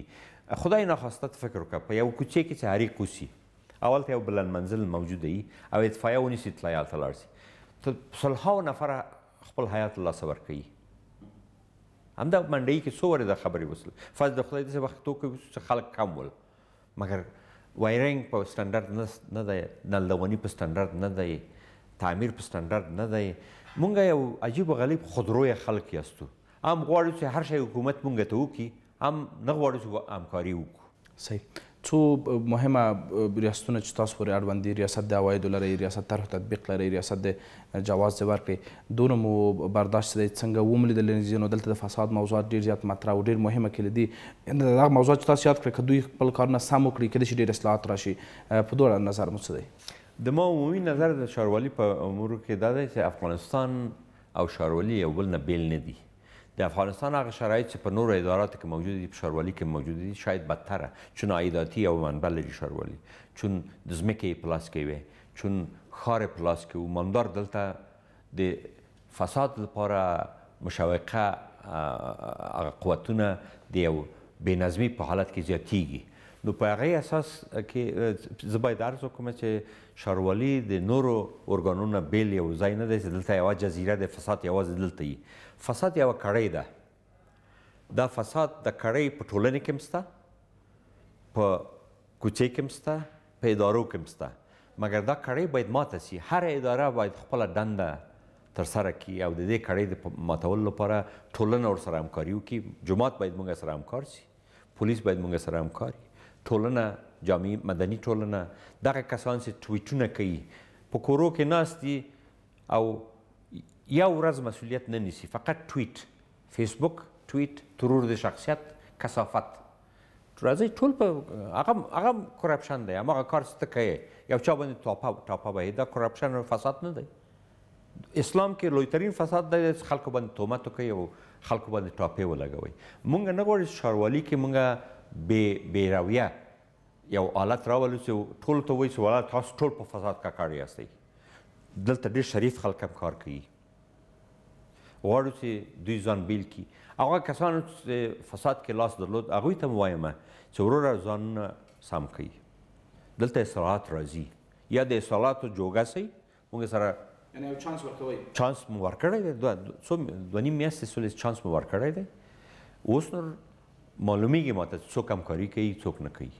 B: خدای ناخواسته ته فکر وکړه په یو کوڅې کې چه حریق وسی اول ته یو بلند منزل موجود ای او اطفایه ونیسی اطلاعیه هلته لاړ سی ته سلهاو نفره خپل حیات له لاسه ورکوی همدا منډی کې څو وری دا خبری وسل فضل خدای داسې وخت تو کوی چه خلک کم ول مګر وایرنګ په سټنډرد نه دی، نلدونی په سټنډرد نه دی، تعمیر په سټنډرد نه دی، مونږ یو عجیب و غلیب خودرویه خلک یاستو، هم غواړو چې هر شی حکومت مونږ ته وکړي، هم نه غواړو چې همکاري وکړو.
A: صحیح. څو مهمه ریاستونه چې ستاسو پورې اړوند دي، ریاست د عوایدو لرئ، ریاست طرحو تطبیق لرئ، ریاست د جواز دی ورکړی دونه مو برداشت څه دی څنګه وم لیدل نږدې نو دلته د فساد موضوعات ډیر زیات مطرح او ډیر مهمه کلیدی دغه موضوعات چې تاسو یاد کړی که دوی خپل کارونه سم وکړی کیدای شي ډیر اصلاحات راشي په دو اړه نظر مو څه دی؟
B: دما عمومي نظر د ښاروالي په امورو کې دا دی چې افغانستان او ښاروالي یو بل نه بیل نه دي د افغانستان هغه شرایط چې په نورو اداراتو کې موجود دي په شاروالي کې موجود دي شاید بدتره چون عایداتي او منبع لري شاروالي چون د ځمکې په لاس کې وي چون ښار په لاس کې وو ممدار دلته د فساد لپاره مشوقه هغه قوتونه د یو بېنظمي په حالت کې زیاتیږي نو په هغه اساس کې زه باید عرض وکړم چې ښاروالي د نورو ارګانونو نه بېل یو ځای نه دی چې دلته یوه جزیره دی، فساد یوازې دلته وي. فساد یوه کړۍ ده، دا فساد د کړۍ په ټولنې کې هم شته، په کوڅې کې هم شته، په ادارو کې هم شته، مګر دا کړۍ باید ماته شي، هره اداره باید خپله دنده تر سره کړي او د دې کړۍ د ماتولو لپاره ټولنه ورسره همکاري وکړي، جومات باید موږ سره همکار شي. پولیس باید مونږ سره همکاري ټولنه جامع مدني ټولنه دغه کسان چې ټویټونه کوي په کورو کې ناست دي او یو ورځ مسولیت نه نیسي فقط ټویټ فیسبوک ټویټ ترور د شخصیت کثافت راځي ټول په هغه هغه کرپشن دی هغه کار ست کوي یو چا باندې ټاپه ټاپه به دا کرپشن او فساد نه دی اسلام کې لوی ترین فساد دی چې خلکو باندې تهمت وکړي او خلکو باندې ټاپې ولګوي مونږ نه غواړو چې ښاروالي کې مونږ بې بې رویه یو حالت راولو چې ټول ته وایي چې ولا تاسو ټول په فساد ککړ یاستئ دلته ډېر شریف خلک هم کار کوي غواړو چې دوی ځان بیل کړي هغه کسانو چې فساد کې لاس درلود هغوی ته وایم چې وروره ځانونه سم کړئ دلته اصلاحات راځي یا د اصلاحاتو جوګه سئ موږ سره
A: یعنی یو چانس ورکوي
B: چانس مو ورکړی دی دوه څو دوه نیم میاشتې سولې چانس مو ورکړی دی اوس نور معلومیږي ماته څوک همکاري کوي څوک نه کوي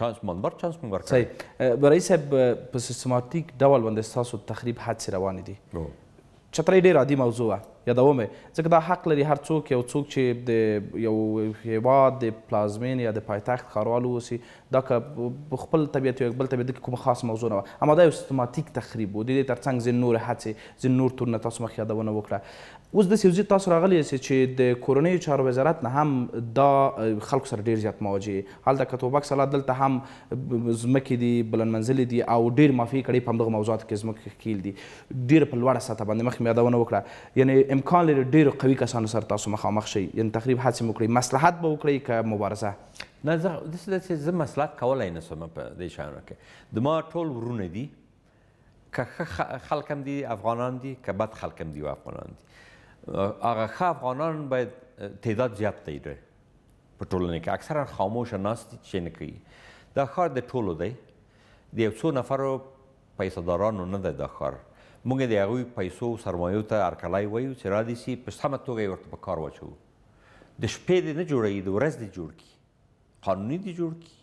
B: چانس مالبر چانس مو ورکړی
A: صحیح برای صاحب په سیستماتیک ډول باندې ستاسو تخریب هڅې روانې دي چترۍ ډېره عادي موضوع وه، یادوم یې ځکه دا حق لري هر څوک، یو څوک چې د یو هېواد د پلازمېنې یا د پایتخت ښاروال ووسي، دا که په خپل طبیعت یا بل طبیعت دلته کومه خاصه موضوع نه وه، اما دا یو سیستماتیک تخریب و، د دې ترڅنګ ځینې نورې هڅې، ځینې نور تورونه تاسو مخکې یادونه وکړه، اوس داسې یو ځای ته تاسو راغلي یاست چې د کورنیو چارو وزارت نه هم دا خلکو سره ډېر زیات مواجه یې، هلته که توبک سلا دلته هم ځمکې دي، بلندمنزلې دي او ډېرې مافیې کړۍ په همدغو موضوعاتو کې زموږ ښکېل دي، ډېره په لوړه سطح باندې مخکې مې یادونه وکړه یعنې امکان لري ډېرو قوي کسانو سره تاسو مخامخ شئ یعنې تقریب هڅې مو کړئ مصلحت به وکړئ که مبارزه
B: نه زه داسې ده چې زه مصلحت کولای نه شم په دې شیانو کې د ما ټول ورونه دي که ښه خلک هم دي افغانان دي که بد خلک هم دي او افغانان دي هغه ښه افغانان باید تعداد زیات دی ډېر په ټولنه کې اکثرا خاموشه ناست دي چې نه کوي دا ښار د ټولو دی د یو څو نفرو پیسه دارانو نه دی دا ښار، موږ د هغوی پیسو او سرمایو ته هرکلی وایو چې را دې سي، په سمه توګه یې ورته په کار واچوو. د شپې دې نه جوړوي، د ورځ دې جوړ کړي، قانوني دې جوړ کړي،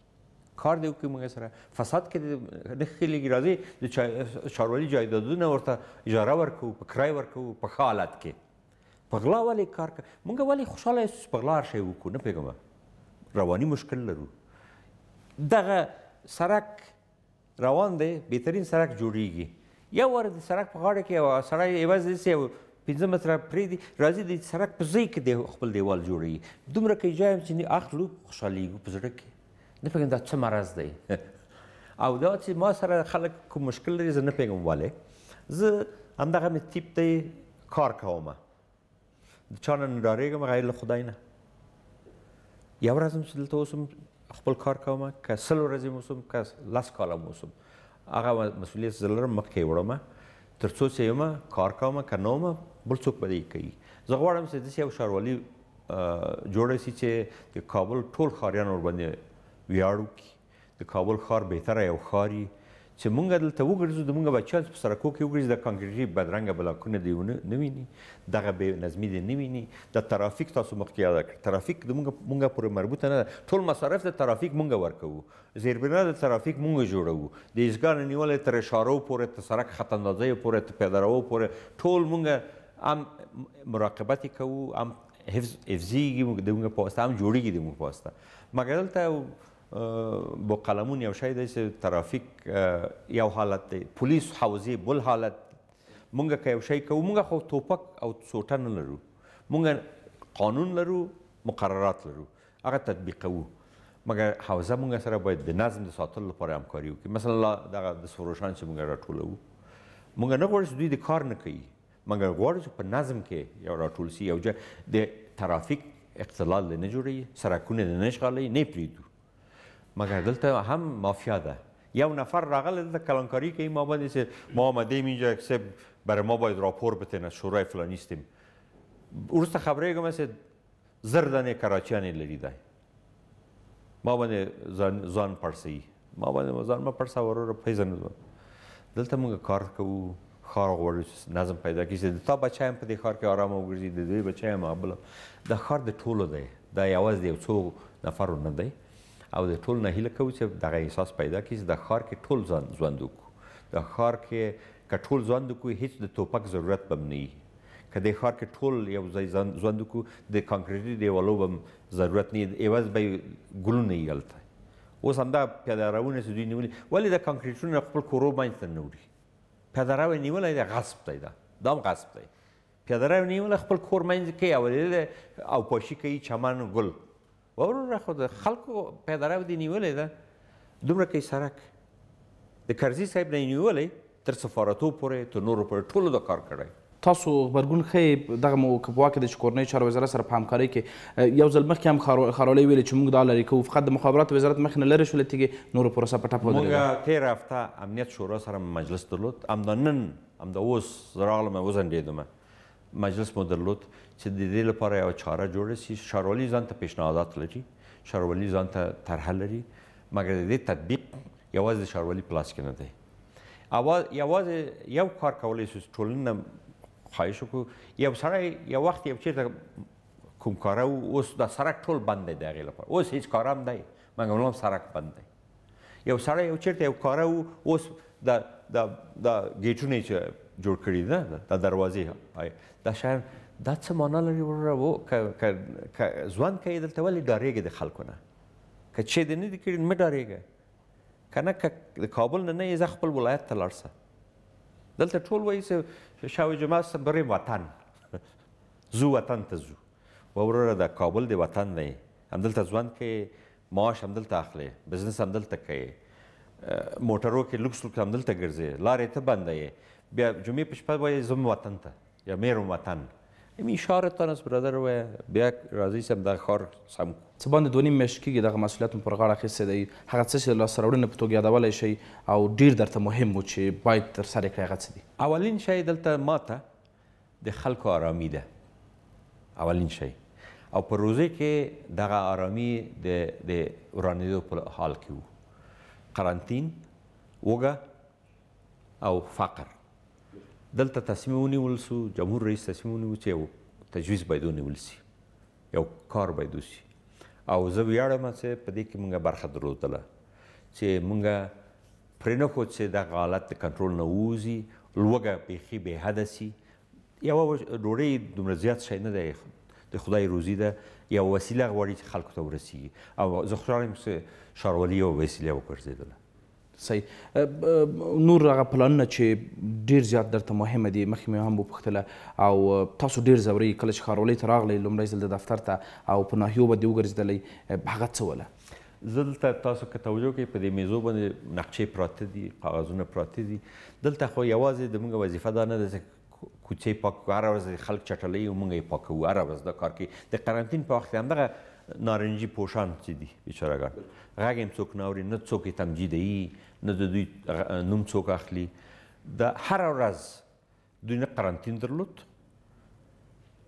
B: کار دې وکړي موږ سره، فساد کې دې نه ښکېلېږي، راځئ د چاروالي جایدادونه ورته اجاره ورکوو، په کرایه ورکوو، په ښه حالت کې. په غلا ولې کار کوي؟ موږ ولې خوشحاله یاست چې په غلا هر شی وکړو؟ نه پوهېږم، رواني مشکل لرو. دغه سرک روان دی بهترین سرک جوړیږي یو وار د سرک په غاړه کې یو سړی عوض نیسي او پنځه متره پرېږدي راځي د سرک په ځای کې د خپل دیوال جوړوي دومره که ایجا یم چې اخلو خوشحالېږو په زړه کې نه پوهېږم دا څه مرض دی او دا چې ما سره خلک کوم مشکل لري زه نه پوهېږم ولې زه همدغه مې تیپ دی کار کوم د چا نه نه ډارېږم غیر له خدای نه یو ورځ هم چې دلته اوسم خپل کار کوم که سل ورځې هم اوسم که لس کاله هم اوسم هغه مسؤلیت زه لرم مخکې وړم تر څو چې یم کار کوم که نه وم بل څوک به یې کوي زه غواړم چې داسې یو ښاروالي جوړه شي چې د کابل ټول ښاریان ورباندې ویاړ وکړي د کابل ښار بهتره یو ښار یی څه مونږ دلته وګرځو دمونږ بچیان څه په سرکو کې وګرځي دا کانکریټي بدرنګه بلاکونه دی ونه نه ویني دغه بې نظمي دی نه ویني دا ترافیک تاسو مخکې یاد کړ ترافیک دمونږ مونږ پورې مربوطه نه ده ټول مصارف د ترافیک مونږ ورکوو زیربنا د ترافیک مونږ جوړوو د ایزګاه نه نیولې تر اشارو پورې تر سرک خط اندازیو پورې تر پیادرو پورې ټول مونږ هم مراقبت کوو هم حفظ حفظیږي دمونږ په واسطه هم جوړیږي دمونږ په واسطه مګر دلته بو قلمون یو شی دی چې ترافیک یو حالت دی پولیس حوزې بل حالت دی مونږ که یو شی کوو مونږ خو توپک او څوټه نه لرو مونږ قانون لرو مقررات لرو هغه تطبیقوو مګر حوزه مونږ سره باید د نظم د ساتلو لپاره همکاري وکړي مثلا دغه د سفروشان چې مونږ راټولوو مونږ نه غواړو چې دوی د کار نه کوي مګر غواړو چې په نظم کې یو راټول سي یو جای د ترافیک اختلال دی نه جوړوي سرکونه دی نه اشغالوي نه پریږدو مګر دلته هم مافیا ده یو نفر راغلی دلته کلانکاری کوي ما باندې چې ما آمدیم اینجا اکسب برای ما باید راپور بتین از شورای فلانیستیم ورسته خبریږم چې زر دانې کراچیانې لري دی ما باندې ځان ځان پړسي ما باندې ځان ما پړسا وروره پیژن دلته موږ کار کوو خار غواړو چې نظم پیدا کړي چې تا بچی هم په دې خار کې آرام وګرځي د دوی بچی هم بل دا خار د ټولو دی دا یوازې د یو څو نفرو نه دی او د ټول نه هیله کوو چې دغه احساس پیدا کړي چې د خار کې ټول ځان ژوند وکړو د خار کې که ټول ځوند کو هیڅ د توپک ضرورت به نه که دې ښار کې ټول یو ځای ژوند وکړو د کانکریټي دیوالو به ضرورت نه وي عوض به ګلونه وي هلته اوس همدا پیاده روونه چې دوی نیولي ولې دا کانکریټونه خپل کورو منځ ته نه وړي پیاده رو یې نیولی دی غصب دی دا دا هم غصب دی پیاده رو یې نیولی خپل کور منځ کې اورېدلی او پاشي کوي چمن ګل وروره خو د خلکو پیدره دی نیولې ده دومره کې سرک د کرزی صاحب نه نیولې تر سفارتو پورې تر نورو پورې ټولو دا کار کړی
A: تاسو غبرګون ښیې دغه مو که په واک کې دی چې کورنیو چارو وزارت سره په همکارۍ کې یو ځل مخکې هم ښاروالۍ ویلې چې موږ دا لرې کوو فقط د مخابراتو وزارت مخې نه لرې شولې تیږې نورو پروسه په ټپه ودرېده
B: موږ تېره هفته امنیت شورا سره مجلس درلود همدا نن همدا اوس زه راغلم وځنډېدم مجلس مو درلود چې د دې لپاره یو چاره جوړه شي شاروالي ځان ته پیشنهادات لري شاروالي ځان ته طرحه لري مګر د دې تطبیق یوازې د شاروالي په لاس کې نه دی اواز یوازې یو کار کولای شو ټولنه خواهش وکړو یو سړی یو وخت یو چیرته کوم کاره اوس دا سرک ټول بند دی د هغې لپاره اوس هیڅ کار هم دی مګر هم سرک بند دی یو سړی یو چیرته یو کاره وو اوس دا دا دا گیټونه چې جوړ کړی نه دا دروازې آی دا شاید دا څه معنا لري وروره وو ک ک ک ځوان کې دلته ولې ډاریږي د خلکو نه که چې دې نه دي کړی مې ډاریږي کنه که د کابل نه نه یې خپل ولایت ته لاړ سه دلته ټول وایي چې شاو جمعه سبرې وطن زو وطن ته زو وه وروره ده کابل دی وطن نه یی همدلته ژوند کیی معاش همدلته اخلی بزنس همدلته کیی موټرو کی لوکس لوکس همدلته ګرځی لاری ته بنده یی بیا جمعی په شپه وایی ځم وطن ته یا میرم وطن امی شهر تان است برادر وه بیا راځی سم دغه ښار سم کو.
A: څه باندې دوه نیم میاشتې کیږی دغه مسولیت مو پر غاړه اخیستی دی هغه څه چې د لاسته راوړنې په توګه یادولی شی او ډیر درته مهم وو چې باید ترسره یې کړی هغه څه دي؟
B: اولین شی دلته ماته د خلکو آرامي ده اولين شی او په روزې کې دغه آرامي د د ورانېدو په حال کې وو قرنطين وګه او فقر دلته تصمیم ونیول سو جمهور رئیس تصمیم ونیو چې یو تجویز باید ونیول سي یو کار باید وسي او زه ویاړم چې په دې کې موږ برخه درلودله چې موږ پرینښود چې دغه حالت د کنټرول نه ووځي، لوږه بیخي بې حده شي، یوه ډوډۍ دومره زیات شی نه دی، د خدای روزي ده، یوه وسیله غواړي چې خلکو ته ورسیږي او زه خوشحاله یم چې ښاروالي یوه وسیله وګرځیدله.
A: صحیح. نور هغه پلانونه چې ډیر زیات درته مهمه دي، مخکې مې هم وپوښتله او تاسو ډیر ځورئ، کله چې ښاروالۍ ته راغلئ لومړی ځل د دفتر ته او په ناحیو باندې وګرځیدلئ، هغه څه وله؟
B: زه دلته تاسو که توجه کړئ په دې میزو باندې نقشې پراته دي کاغذونه پراته دي دلته خو یوازې د موږ وظیفه دا نه ده چې کوڅې پاک کړو هره ورځ خلک چټلوي او موږ یې پاکوو هره ورځ دا کار کوي د قرنطین په وخت کې همدغه نارنجي پوشان چې دي بیچارهګان غږ یې څوک نه اوري نه څوک یې تمجیدوي نه د دوی نوم څوک اخلي د هره ورځ دوی نه قرنطین درلود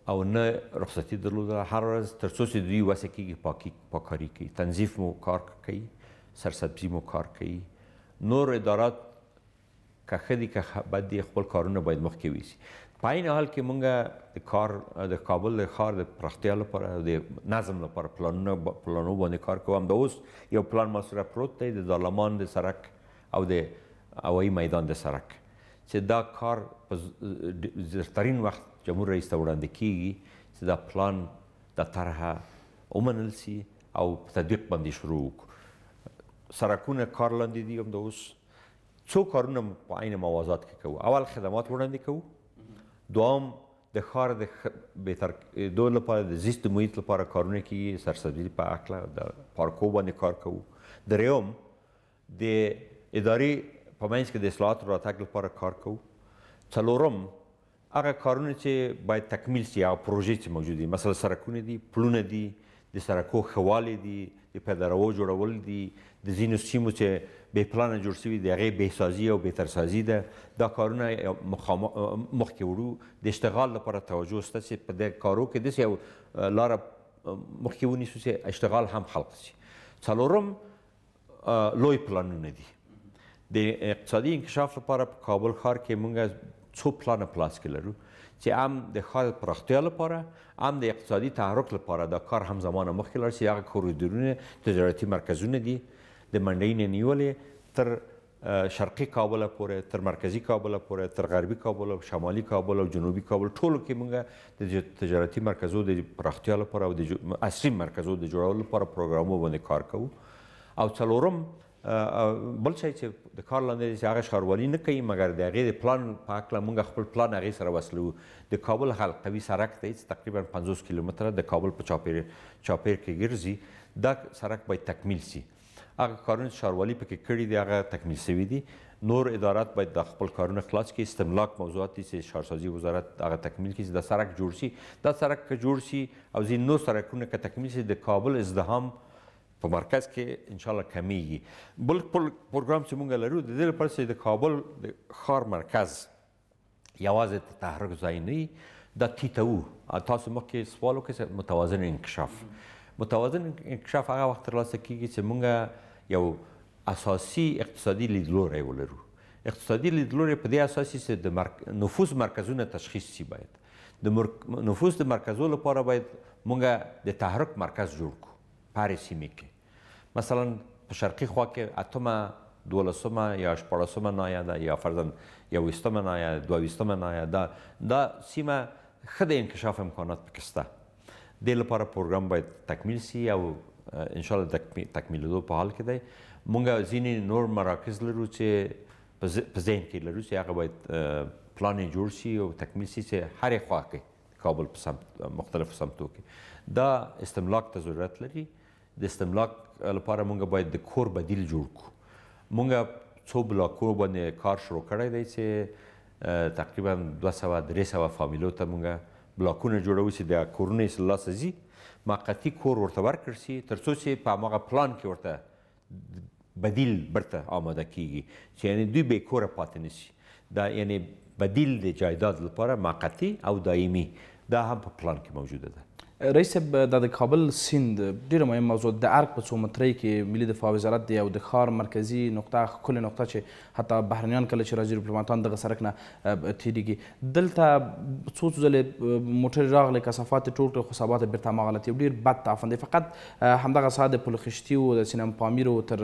B: او نه رخصتی درلوده هر ورځ تر څو چې دوی وسه کېږي پاکي پاکاري کوي تنظیف مو کار کوي سرسبزي مو کار کوي نور ادارات که ښه دي که بد دي خپل کارونه باید مخکې ویسي په عین حال کې مونږ د کار د کابل د ښار د پراختیا لپاره د نظم لپاره پلانونه پلانو باندې کار کوو همدا اوس یو پلان ما سره پروت دی د دارلمان د سرک او د هوایي میدان د سرک چې دا کار په زرترین وخت جمهور رئیس ته وړاندې کیږي چې دا پلان دا طرحه ومنل سي او په تطبیق باندې شروع وکړو سرکونه کار لاندې دي همدا اوس څو کارونه په عین موازات کې کوو اول خدمات وړاندې کوو دوام د ښار د بهتر دو لپاره د زیست د محیط لپاره کارونه کیږي سرسبزي په اکله د پارکو باندې کار کوو دریم د اداري په منځ کې د اصلاحاتو د راتګ لپاره کار کوو. څلورم، هغه کارونه چې باید تکمیل شي، هغه پروژې چې موجودې دي، مثلاً سرکونه دي، پلونه دي، د سرکو ښه والی دي، د پیادهرو جوړول دي، د ځینو سیمو چې بې پلانه جوړ شوي، د هغې بهسازي او بهترسازي ده، دا کارونه مخکې وړو. د اشتغال لپاره توجه شته چې په دغه کارو کې داسې یو لاره مخکې ونیسو چې اشتغال هم خلق شي. څلورم، لوی پلانونه دي د اقتصادي انکشاف لپاره په کابل ښار کې موږ څو پلان په لاس کې لرو چې هم د ښار پراختیا لپاره هم د اقتصادي تحرک لپاره دا کار همزمانه مخکې لاړ شي هغه کوریدورونه تجارتي مرکزونه دي د منډۍ نه نیولې تر شرقي کابل پورې تر مرکزي کابل پورې تر غربي کابل او شمالي کابل او جنوبي کابل ټولو کې موږ د تجارتي مرکزو د پراختیا لپاره او د عصري مرکزو د جوړولو لپاره پروګرامو باندې کار کوو او څلورم بل شي چې د کار لاندې چې هغه شاروالي نه کوي مګر د هغې د پلان په حق له موږ خپل پلان هغې سره وصلو د کابل حلقوي سرک دی چې تقریبا 50 کیلومتره د کابل په چاپیر چاپیر کې ګرځي دا سرک باید تکمیل شي هغه کارونه چې ښاروالي پکې کړي دي هغه تکمیل شوي دي نور ادارات باید دا خپل کارونه خلاص کړي استملاک موضوعات دي چې شارسازي وزارت هغه تکمیل کړي چې دا سرک جوړ شي دا سرک که جوړ شي او ځینې نور سرکونه که تکمیل شي د کابل ازدهام په مرکز کې ان شاء الله کمیږي بل پروګرام چې مونږ لرو د دې لپاره چې د کابل د ښار مرکز یوازې د تحرک ځای نه دا تیتوو تاسو مخکې سوال وکړئ متوازن انکشاف متوازن انکشاف هغه وخت ترلاسه کیږي چې مونږ یو اساسي اقتصادي لیدلوری ولرو اقتصادي لیدلوری په دې اساس چې د مرک... نفوس مرکزونه تشخیص شي باید د مر... نفوس د مرکزو لپاره باید مونږ د تحرک مرکز جوړ کو په هرې سیمې کې مثلا په شرقي خوا کې اتمه، دولسمه یا شپاړسمه ناحیه ده یا فرضاً یوویشتمه ناحیه، دوه ویشتمه ناحیه ده، دا سیمه ښه د انکشاف امکانات پکې شته. دې لپاره پروګرام باید تکمیل شي او ان شاء الله د تکمیلېدو په حال کې دی. موږ ځینې نور مراکز لرو چې په ذهن کې لرو چې هغه باید پلان یې جوړ شي او تکمیل شي چې هرې خوا کې کابل په سمت مختلفو سمتو کې دا استملاک ته ضرورت لري. د استملاک لپاره مونږ باید د کور بدیل جوړ کړو مونږ څو بلاکونو باندې کار شروع کړی دی چې تقریبا 200 300 فامیلو ته مونږ بلاکونه جوړو چې د کورونه یې له لاسه ځي موقتي کور ورته ورکړ سي ترڅو چې په هغه پلان کې ورته بدیل برته آماده کیږي چې یعنی دوی بې کوره پاتې نشي دا یعنی بدیل د جایداد لپاره مقطعي او دایمي دا هم په پلان کې موجوده ده.
A: رئیس صاحب دا د کابل سیند ډیره مهم موضوع د ارګ په څو مترۍ کې ملي دفاع وزارت دی او د ښار مرکزي نقطه ښکلې نقطه چې حتی بهرنیان کله چې راځي ډیپلوماتان دغه سرک نه تیریږي دلته څو څو ځلې موټر راغلې کثافات ټول کړ خو سبا ته بیرته هماغه حالت یو ډیر بد تعفن دی فقط همدغه ساعت د پل خشتي او د سینم پامیر او تر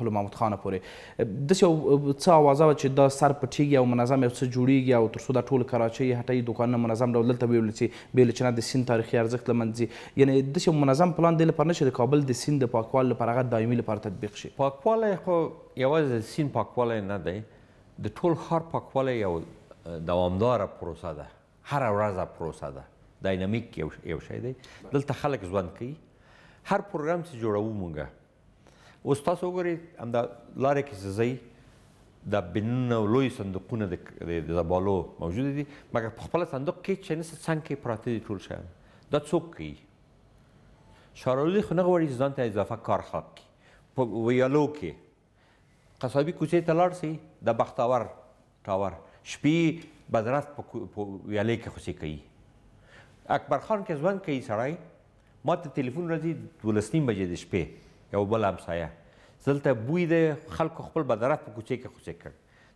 A: پل محمود خان پورې داسې یو څه اوازه وه چې دا سر پټیږي او منظم یو څه جوړیږي او تر څو دا ټول کراچۍ هټۍ دوکانونه منظم ډول دلته ویول شي بې له چې نه د سیند تاریخي ارزښت له منځه ځي یعنې داسې یو منظم پلان دې لپاره نه چې د کابل د سیند د پاکوالي لپاره هغه دایمي لپاره تطبیق شي.
B: پاکوالی خو یوازې د سیند پاکوالی نه دی، د ټول ښار پاکوالی یو دوامداره پروسه ده، هره ورځه پروسه ده، داینامیک یو شی دی، دلته خلک ژوند کوي، هر پروګرام چې جوړوو موږ اوس تاسو وګورئ همدا لارې کې چې ځئ دا بنونه او لوی صندوقونه د زبالو موجود دي مګر په خپل صندوق کې چې نسه څنګ کې پراته دي ټول شیان دا څوک کوي شارولي خو نه غواړي چې ځان ته اضافه کار خلق کړي په ویالو کې قصابي کوڅې ته لاړ سي د بختاور ټاور شپی به درست په په ویالی کی خوسی کوی اکبر خان که ځوند کوی سړی ماته تلیفون راځی دولس نیم بجی د شپی یو بل همسایه زلته بوی د خلکو خپل به درست په کوڅه کی خوسی کړ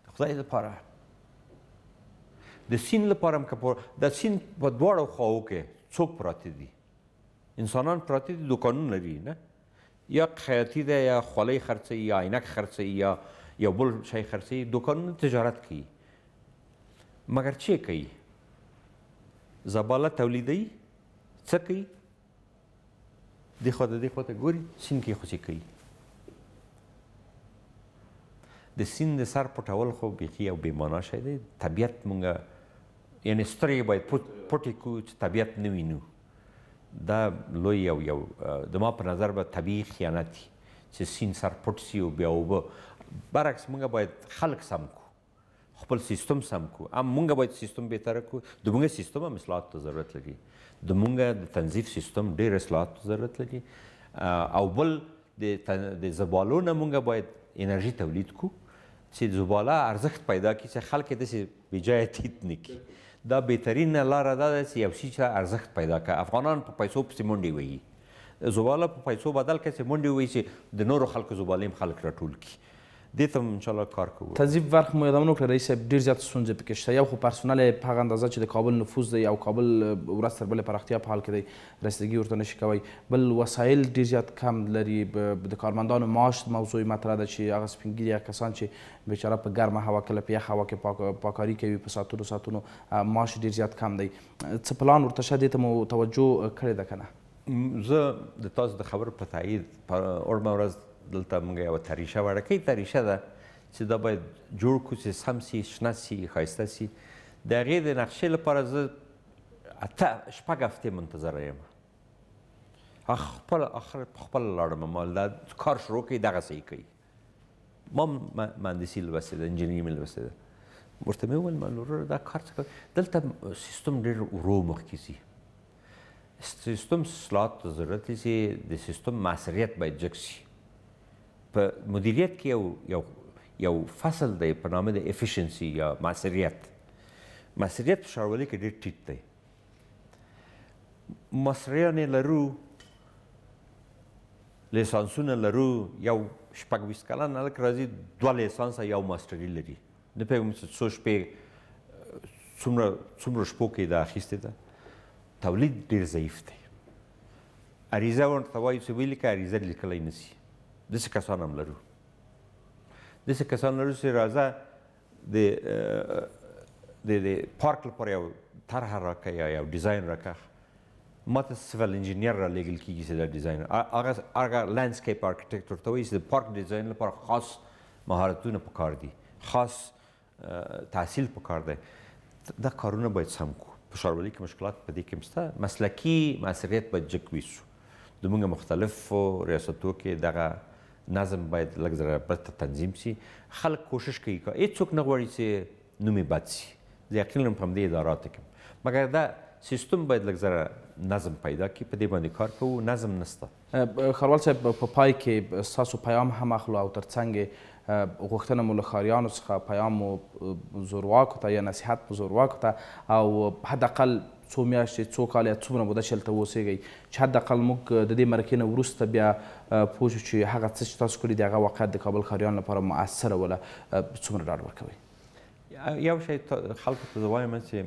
B: د خدای لپاره د سین لپاره هم که د سین په دواړو خواو کې څوک پراته دي انسانان پراته دي دوکانونه لري نه یا خیاطی ده یا خولۍ خرڅوي یا عینک خرڅوي یا یو بل شی خرڅوي دوکانونه تجارت کوي مګر چه کوي زباله تولیدوي څه کوي دې خوا د دې خوا ته ګوري سیند کې خو چې کوي د سیند د سر پټول خو بیخي او بې معنا شی دی طبیعت مونږ یعنې سترګې باید پټې کړو چې طبیعت نه وینو دا لوی او یو زما په نظر به طبیعي خیانت وي چې سیند سر پټ سي او بیا اوبه برعکس موږ باید خلک سم کو خپل سیستم سم کو ام مونږ باید سیستم به تر کو د مونږ سیستم هم اصلاحات ته ضرورت لري د مونږ د تنظیف سیستم ډیر اصلاحات ته ضرورت لري او بل د د زبالو نه مونږ باید انرژي تولید کو چې زباله ارزښت پیدا کی چې خلک داسې بې جایه تیت نه کی دا بهترینه لاره دا ده چې یو شي چې ارزښت پیدا کړه افغانان په پیسو پسې منډې وهي زباله په پیسو بدل کړه چې منډې وهي چې د نورو خلکو زبالې هم خلک راټول کړي دې ته هم ان شاءالله کار کوو.
A: تهذیب ورک مو یادونه وکړه رئیس صاحب ډیر زیات ستونزې پکې شته یو خو پرسونل یې په هغه اندازه چې د کابل نفوس دی او کابل ورځ تر بلې پراختیا په حال کې دی رسیدګي ورته نشي کوی بل وسایل ډیر زیات کم لري د کارمندانو معاش موضوع یې مطرح ده چې هغه سپین ږیري هغه کسان چې بیچاره په ګرمه هوا کله په یخه هوا کې پاک پاکاری کوي په ساعتونو ساعتونو معاش ډیر زیات کم دی څه پلان ورته شته دې ته مو توجه کړې ده که نه؟
B: زه د تاسو د خبرو په تایید وړمه ورځ دلته موږ یو تریشه وړکۍ تریشه ده چې دا باید جوړ کو چې سم سی شنه سی خایسته سی د هغې د نقشې لپاره زه اته شپږ هفتې منتظره یم خپل اخر خپل لاړم ما دا کار شروع کړي دغه سې کوي ما مهندسي لوستې ده انجینري مې لوستې ده ورته مې وویل من وروره دا کار څه کوي دلته سیستم ډېر ورو مخکې ځي سیستم سلات ته ضرورت دی چې د سیستم معصریت باید جګ شي په مدیریت کې یو یو یو فصل دی په نامه د افیشنسي یا معصریت معصریت په ښاروالۍ کې ډېر ټیټ دی مصریانې لرو، لیسانسونه لرو، یو شپږ ویشت کلن هلک راځي دوه لیسانسه یو ماسټري لري، نه پوهېږم چې څو شپې څومره څومره شپو کې یې دا اخیستې ده، تولید ډېر ضعیف دی، عریضه ورته وایو چې ویې لیکه عریضه لیکلی نه شي، داسې کسان هم لرو، داسې کسان لرو چې راځه د د د پارک لپاره یو طرح راکه یا یو ډیزاین راکه ما ته سیول انجینیر را لېږل کېږي چې دا ډیزاین هغه هغه لینډسکیپ آرکیټیکټ ورته وایي چې د پارک ډیزاین لپاره خاص مهارتونه پکار دي خاص تحصیل پکار دی دا کارونه باید سم کو په ښاروالي کې مشکلات په دې کې هم شته مسلکي مسؤلیت باید جک ویسو زمونږ مختلفو ریاستو کې دغه نظم باید لږ زره برته تنظیم سي خلک کوشش کوي که هیڅوک نه غواړي چې نوم یې بد سي زه یقین لرم په همدې اداراتو کې مګر دا سیستم باید لږ زره نظم پیدا کړي په دې باندې کار کوو نظم نسته
A: ښاروال صاحب په پای کې ستاسو پیام هم اخلو او ترڅنګ غوښتنه مو له ښاریانو څخه پیام مو زورواکو ته یا نصیحت مو زورواکو ته او حداقل څو میاشتې، څو کاله یا څومره موده چې هلته اوسېږئ، چې حد اقل موږ د دې مرکې نه وروسته بیا پوه شو چې هغه څه چې تاسو کړي دي هغه واقعیت د کابل ښاریانو لپاره مؤثره وله څومره ډاډ ورکوئ؟
B: یو شی خلکو ته زه وایم چې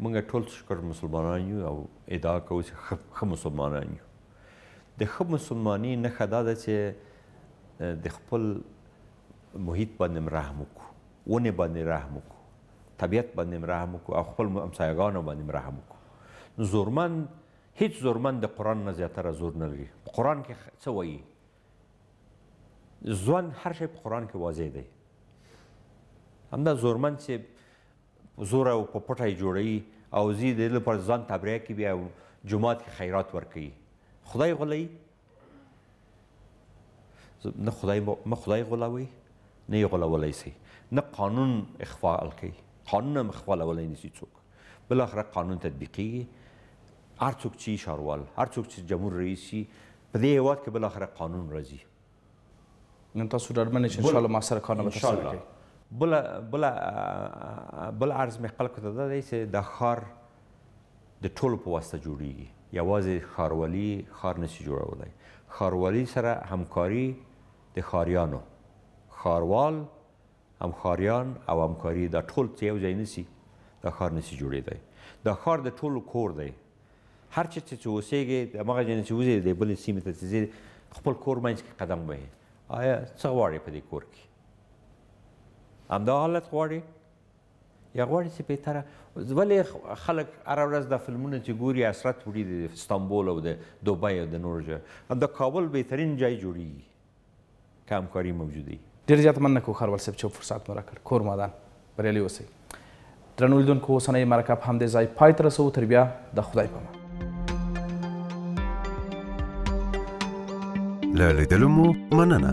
B: موږ ټول شکر مسلمانان یو او ادعا کوو چې ښه ښه مسلمانان یو. د ښه مسلماني نښه دا ده چې د خپل محیط باندې رحم وکړو، ونې باندې رحم وکړو، طبیعت باندې هم رحم وکړو او خپل همسایه ګانو باندې هم رحم وکړو نو زورمند هیڅ زورمند د قرآن نه زیاتره زور نه لري په قرآن کې څه وایي ځوان هر شی په قرآن کې واضح دی همدا زورمند چې زور او په پټه یې جوړوي او ځي د لپاره ځان تبرئه کوي او جومات کې خیرات ورکوي خدای غلی نه خدای مه خدای غولوي نه یې غولولی سي نه قانون اخفال کوي قانون هم اخفالولی نسي څوک بالاخره قانون تطبیقیږي هر څوک چې شاروال هر څوک چې جمهور رئیس شي په دې هیواد کې بالاخره قانون راځي
A: نو تاسو ډاډمن یئ چې انشاءالله محصره کارونه به ترسره کوي
B: بله بله بل عرض مې خلکو ته دا دی چې دا ښار د ټولو په واسطه جوړیږي یوازې ښاروالي ښار نشي جوړولای ښاروالي سره همکاري د ښاریانو ښاروال هم ښاریان او همکاري دا ټول چې یو ځای نشي دا ښار نشي جوړیدای دا ښار د ټولو کور دی هر چې چې اوسېږي هغه جن چې وزې د بل سیمه ته چې خپل کور منځ کې قدم وهي آیا څه غواړي په دې کور کې همدا حالت غواړي یا غواړي چې بهتره ولې خلک هره ورځ دا فلمونه چې ګوري حسرت وړي د استانبول او د دوبۍ او د نورو ځایو د کابل بهترین ځای جوړیږي که همکاري موجوده
A: وي ډېره زیاته مننه کوښاروال صاحب چې فرصت مو راکړ کور مو ودان بریالي اوسئ درنو لیدونکو اوسنۍ مرکه په همدې ځای پای ته رسوو تر بیا د خدای په امان
C: له لیدلو مو مننه